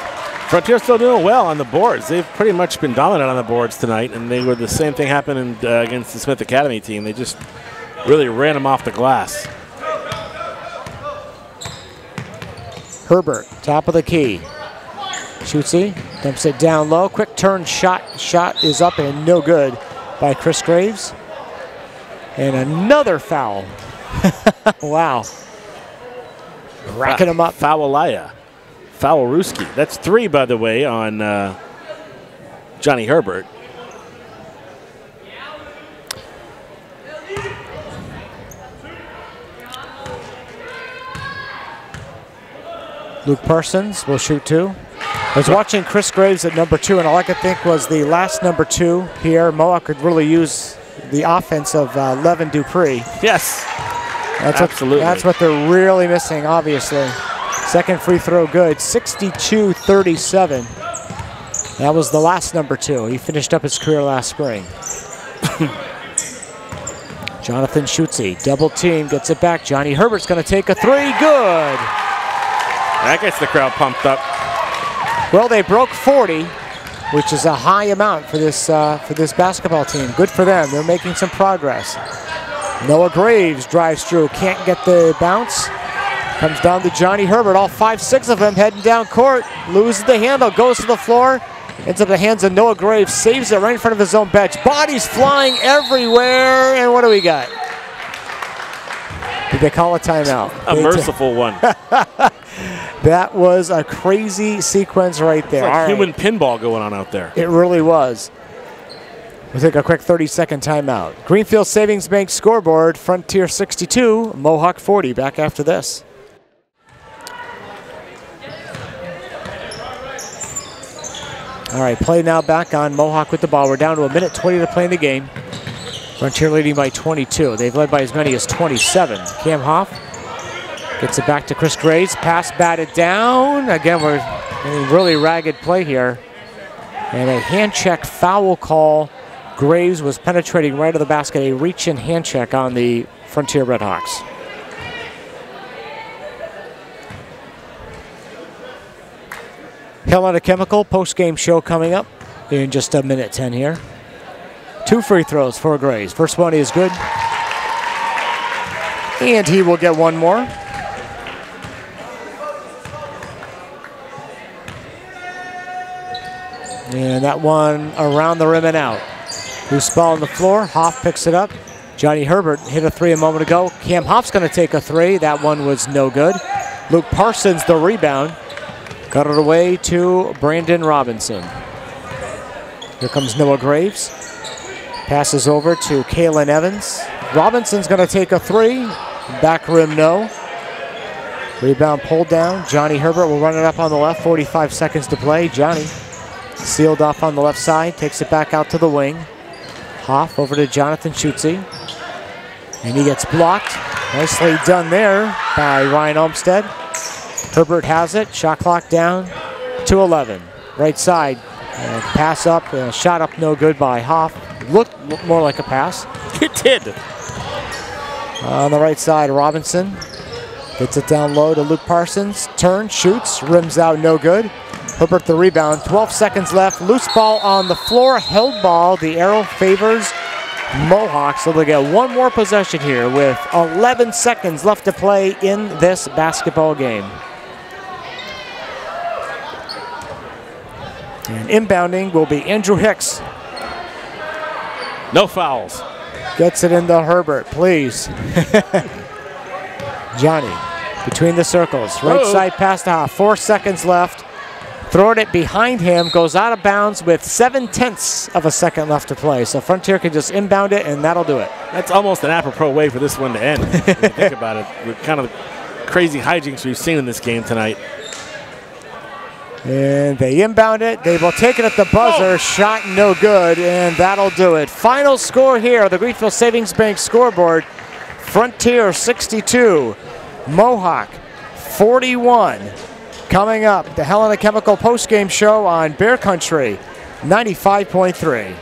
Frontier still doing well on the boards. They've pretty much been dominant on the boards tonight, and they were the same thing happening uh, against the Smith Academy team. They just really ran them off the glass. Herbert, top of the key. Shoots he. Dumps it down low. Quick turn shot. Shot is up and no good by Chris Graves. And another foul. [LAUGHS] wow. Racking him up. Fowlaya. Fowleruski. That's three, by the way, on uh, Johnny Herbert. Luke Parsons will shoot two. I was watching Chris Graves at number two, and all I could think was the last number two here. Mohawk could really use the offense of uh, Levin Dupree. Yes. That's Absolutely. What, that's what they're really missing, obviously. Second free throw good, 62-37. That was the last number two. He finished up his career last spring. [COUGHS] Jonathan Schutze, double team, gets it back. Johnny Herbert's going to take a three. Good. That gets the crowd pumped up. Well, they broke 40, which is a high amount for this uh, for this basketball team. Good for them. They're making some progress. Noah Graves drives through, can't get the bounce. Comes down to Johnny Herbert. All five, six of them heading down court. Loses the handle, goes to the floor. Ends up in the hands of Noah Graves. Saves it right in front of his own bench. Bodies flying everywhere. And what do we got? Did they call a timeout? A They merciful one. [LAUGHS] That was a crazy sequence right there. like All right. human pinball going on out there. It really was. We'll take a quick 30 second timeout. Greenfield Savings Bank scoreboard Frontier 62, Mohawk 40. Back after this. All right, play now back on Mohawk with the ball. We're down to a minute 20 to play in the game. Frontier leading by 22. They've led by as many as 27. Cam Hoff gets it back to Chris Graves. Pass batted down. Again, we're in really ragged play here. And a hand check foul call. Graves was penetrating right of the basket. A reach in hand check on the Frontier Redhawks. Helena Chemical post-game show coming up in just a minute 10 here. Two free throws for Graves. First one is good. And he will get one more. And that one around the rim and out. Loose ball on the floor. Hoff picks it up. Johnny Herbert hit a three a moment ago. Cam Hoff's going to take a three. That one was no good. Luke Parsons the rebound. Got it away to Brandon Robinson. Here comes Noah Graves. Passes over to Kalen Evans. Robinson's going to take a three. Back rim, no. Rebound pulled down. Johnny Herbert will run it up on the left. 45 seconds to play. Johnny sealed off on the left side. Takes it back out to the wing. Hoff over to Jonathan Schutze. And he gets blocked. Nicely done there by Ryan Olmstead. Herbert has it. Shot clock down to 11. Right side. Pass up. Uh, shot up no good by Hoff. Looked more like a pass. [LAUGHS] It did. On the right side, Robinson gets it down low to Luke Parsons. Turn, shoots, rims out, no good. Herbert the rebound. 12 seconds left. Loose ball on the floor. Held ball. The arrow favors Mohawks. So they get one more possession here with 11 seconds left to play in this basketball game. And inbounding will be Andrew Hicks. No fouls. Gets it into Herbert, please. [LAUGHS] Johnny between the circles. Right side pass to Hoff. Four seconds left. Throwing it behind him. Goes out of bounds with seven tenths of a second left to play. So Frontier can just inbound it, and that'll do it. That's almost an apropos way for this one to end. [LAUGHS] think about it. With kind of crazy hijinks we've seen in this game tonight. And they inbound it. They will take it at the buzzer. Oh! Shot no good, and that'll do it. Final score here the Greenfield Savings Bank scoreboard Frontier 62, Mohawk 41. Coming up, the Helena Chemical postgame show on Bear Country 95.3.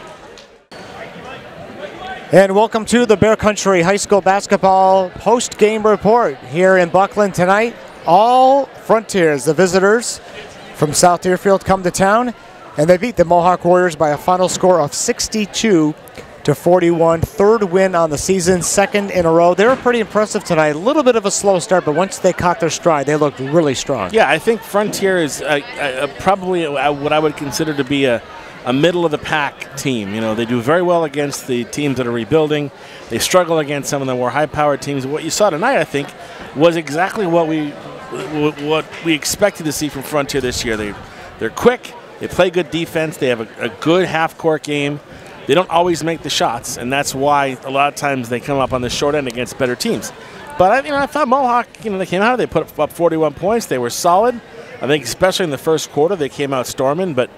And welcome to the Bear Country High School basketball post-game report here in Buckland tonight. All Frontiers, the visitors from South Deerfield, come to town, and they beat the Mohawk Warriors by a final score of 62 to 41. Third win on the season, second in a row. They were pretty impressive tonight. A little bit of a slow start, but once they caught their stride, they looked really strong. Yeah, I think Frontier is uh, uh, probably uh, what I would consider to be a, a middle of the pack team. You know, they do very well against the teams that are rebuilding. They struggle against some of the more high-powered teams. What you saw tonight, I think, was exactly what we what we expected to see from Frontier this year. They they're quick. They play good defense. They have a, a good half-court game. They don't always make the shots, and that's why a lot of times they come up on the short end against better teams. But I, you know, I thought Mohawk, you know, they came out, they put up 41 points. They were solid. I think, especially in the first quarter, they came out storming. But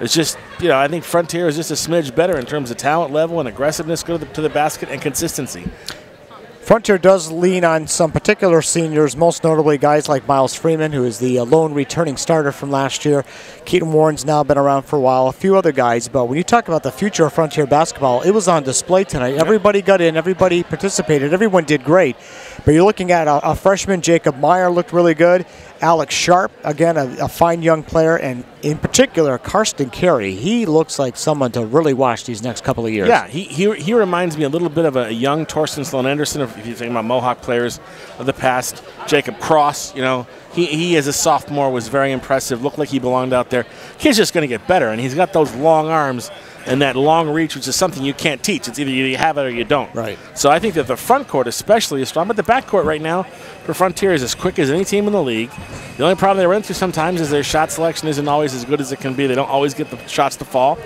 it's just, you know, I think Frontier is just a smidge better in terms of talent level and aggressiveness, go to the, to the basket, and consistency. Frontier does lean on some particular seniors, most notably guys like Miles Freeman, who is the uh, lone returning starter from last year. Keaton Warren's now been around for a while, a few other guys. But when you talk about the future of Frontier basketball, it was on display tonight. Everybody got in, everybody participated, everyone did great. But you're looking at a, a freshman, Jacob Meyer looked really good. Alex Sharp, again, a, a fine young player, and in particular, Karsten Carey. He looks like someone to really watch these next couple of years. Yeah, he, he, he reminds me a little bit of a young Torsten Sloan Anderson, if you're about Mohawk players of the past. Jacob Cross, you know, he, he as a sophomore was very impressive, looked like he belonged out there. He's just going to get better, and he's got those long arms and that long reach, which is something you can't teach. It's either you have it or you don't. Right. So I think that the front court especially is strong, but the back court right now for Frontier is as quick as any team in the league. The only problem they run into sometimes is their shot selection isn't always as good as it can be. They don't always get the shots to fall.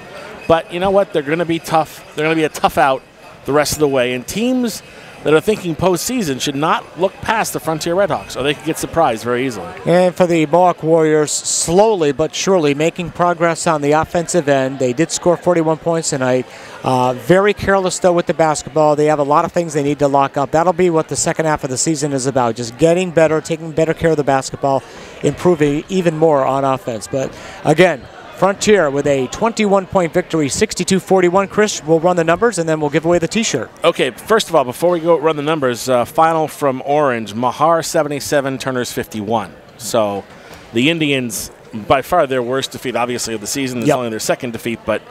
But you know what? They're going to be tough. They're going to be a tough out the rest of the way. And teams that are thinking postseason should not look past the Frontier Redhawks, or they could get surprised very easily. And for the Mohawk Warriors, slowly but surely making progress on the offensive end. They did score 41 points tonight. Uh, very careless, though, with the basketball. They have a lot of things they need to lock up. That'll be what the second half of the season is about just getting better, taking better care of the basketball, improving even more on offense. But again, Frontier with a 21 point victory, 62 41. Chris will run the numbers and then we'll give away the t shirt. Okay, first of all, before we go run the numbers, uh, final from Orange Mahar 77, Turners 51. So the Indians, by far their worst defeat, obviously, of the season. It's Yep. only their second defeat, but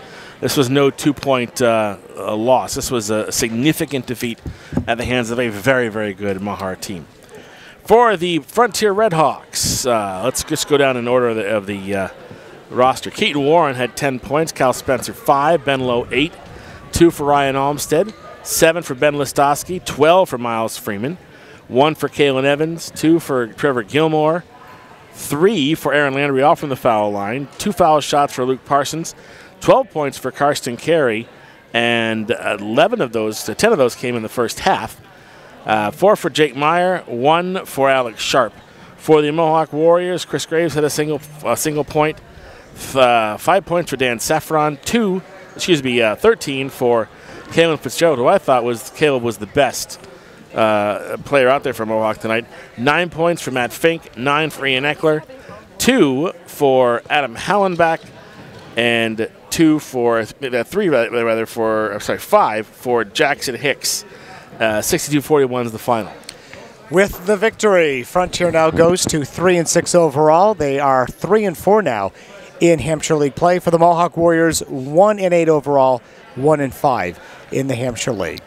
this was no two point uh, uh, loss. This was a significant defeat at the hands of a very, very good Mahar team. For the Frontier Redhawks, uh, let's just go down in order of the, of the uh, roster. Keaton Warren had 10 points, Cal Spencer 5, Ben Lowe 8, 2 for Ryan Olmstead, 7 for Ben Listowski, 12 for Miles Freeman, 1 for Kalen Evans, 2 for Trevor Gilmore, 3 for Aaron Landry off from the foul line, 2 foul shots for Luke Parsons, 12 points for Karsten Carey, and 11 of those, 10 of those came in the first half. Uh, four for Jake Meyer, one for Alex Sharp. For the Mohawk Warriors, Chris Graves had a single a single point. Uh, five points for Dan Zaffron. Two, excuse me, uh, 13 for Caleb Fitzgerald, who I thought was Caleb was the best uh, player out there for Mohawk tonight. Nine points for Matt Fink. Nine for Ian Eckler. Two for Adam Hallenbeck, and two for uh, three rather rather for I'm sorry five for Jackson Hicks. Uh, 62-41 is the final. With the victory, Frontier now goes to three and six overall. They are three and four now in Hampshire League play. For the Mohawk Warriors, one and eight overall, one and five in the Hampshire League.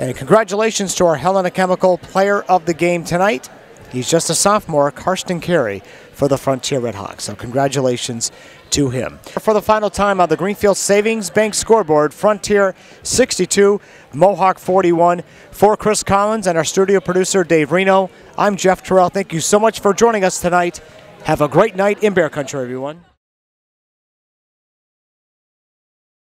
And congratulations to our Helena Chemical player of the game tonight. He's just a sophomore, Karsten Carey, for the Frontier Red Hawks. So congratulations to him. For the final time on the Greenfield Savings Bank scoreboard, Frontier 62, Mohawk 41. For Chris Collins and our studio producer, Dave Reno, I'm Jeff Terrell. Thank you so much for joining us tonight. Have a great night in Bear Country, everyone.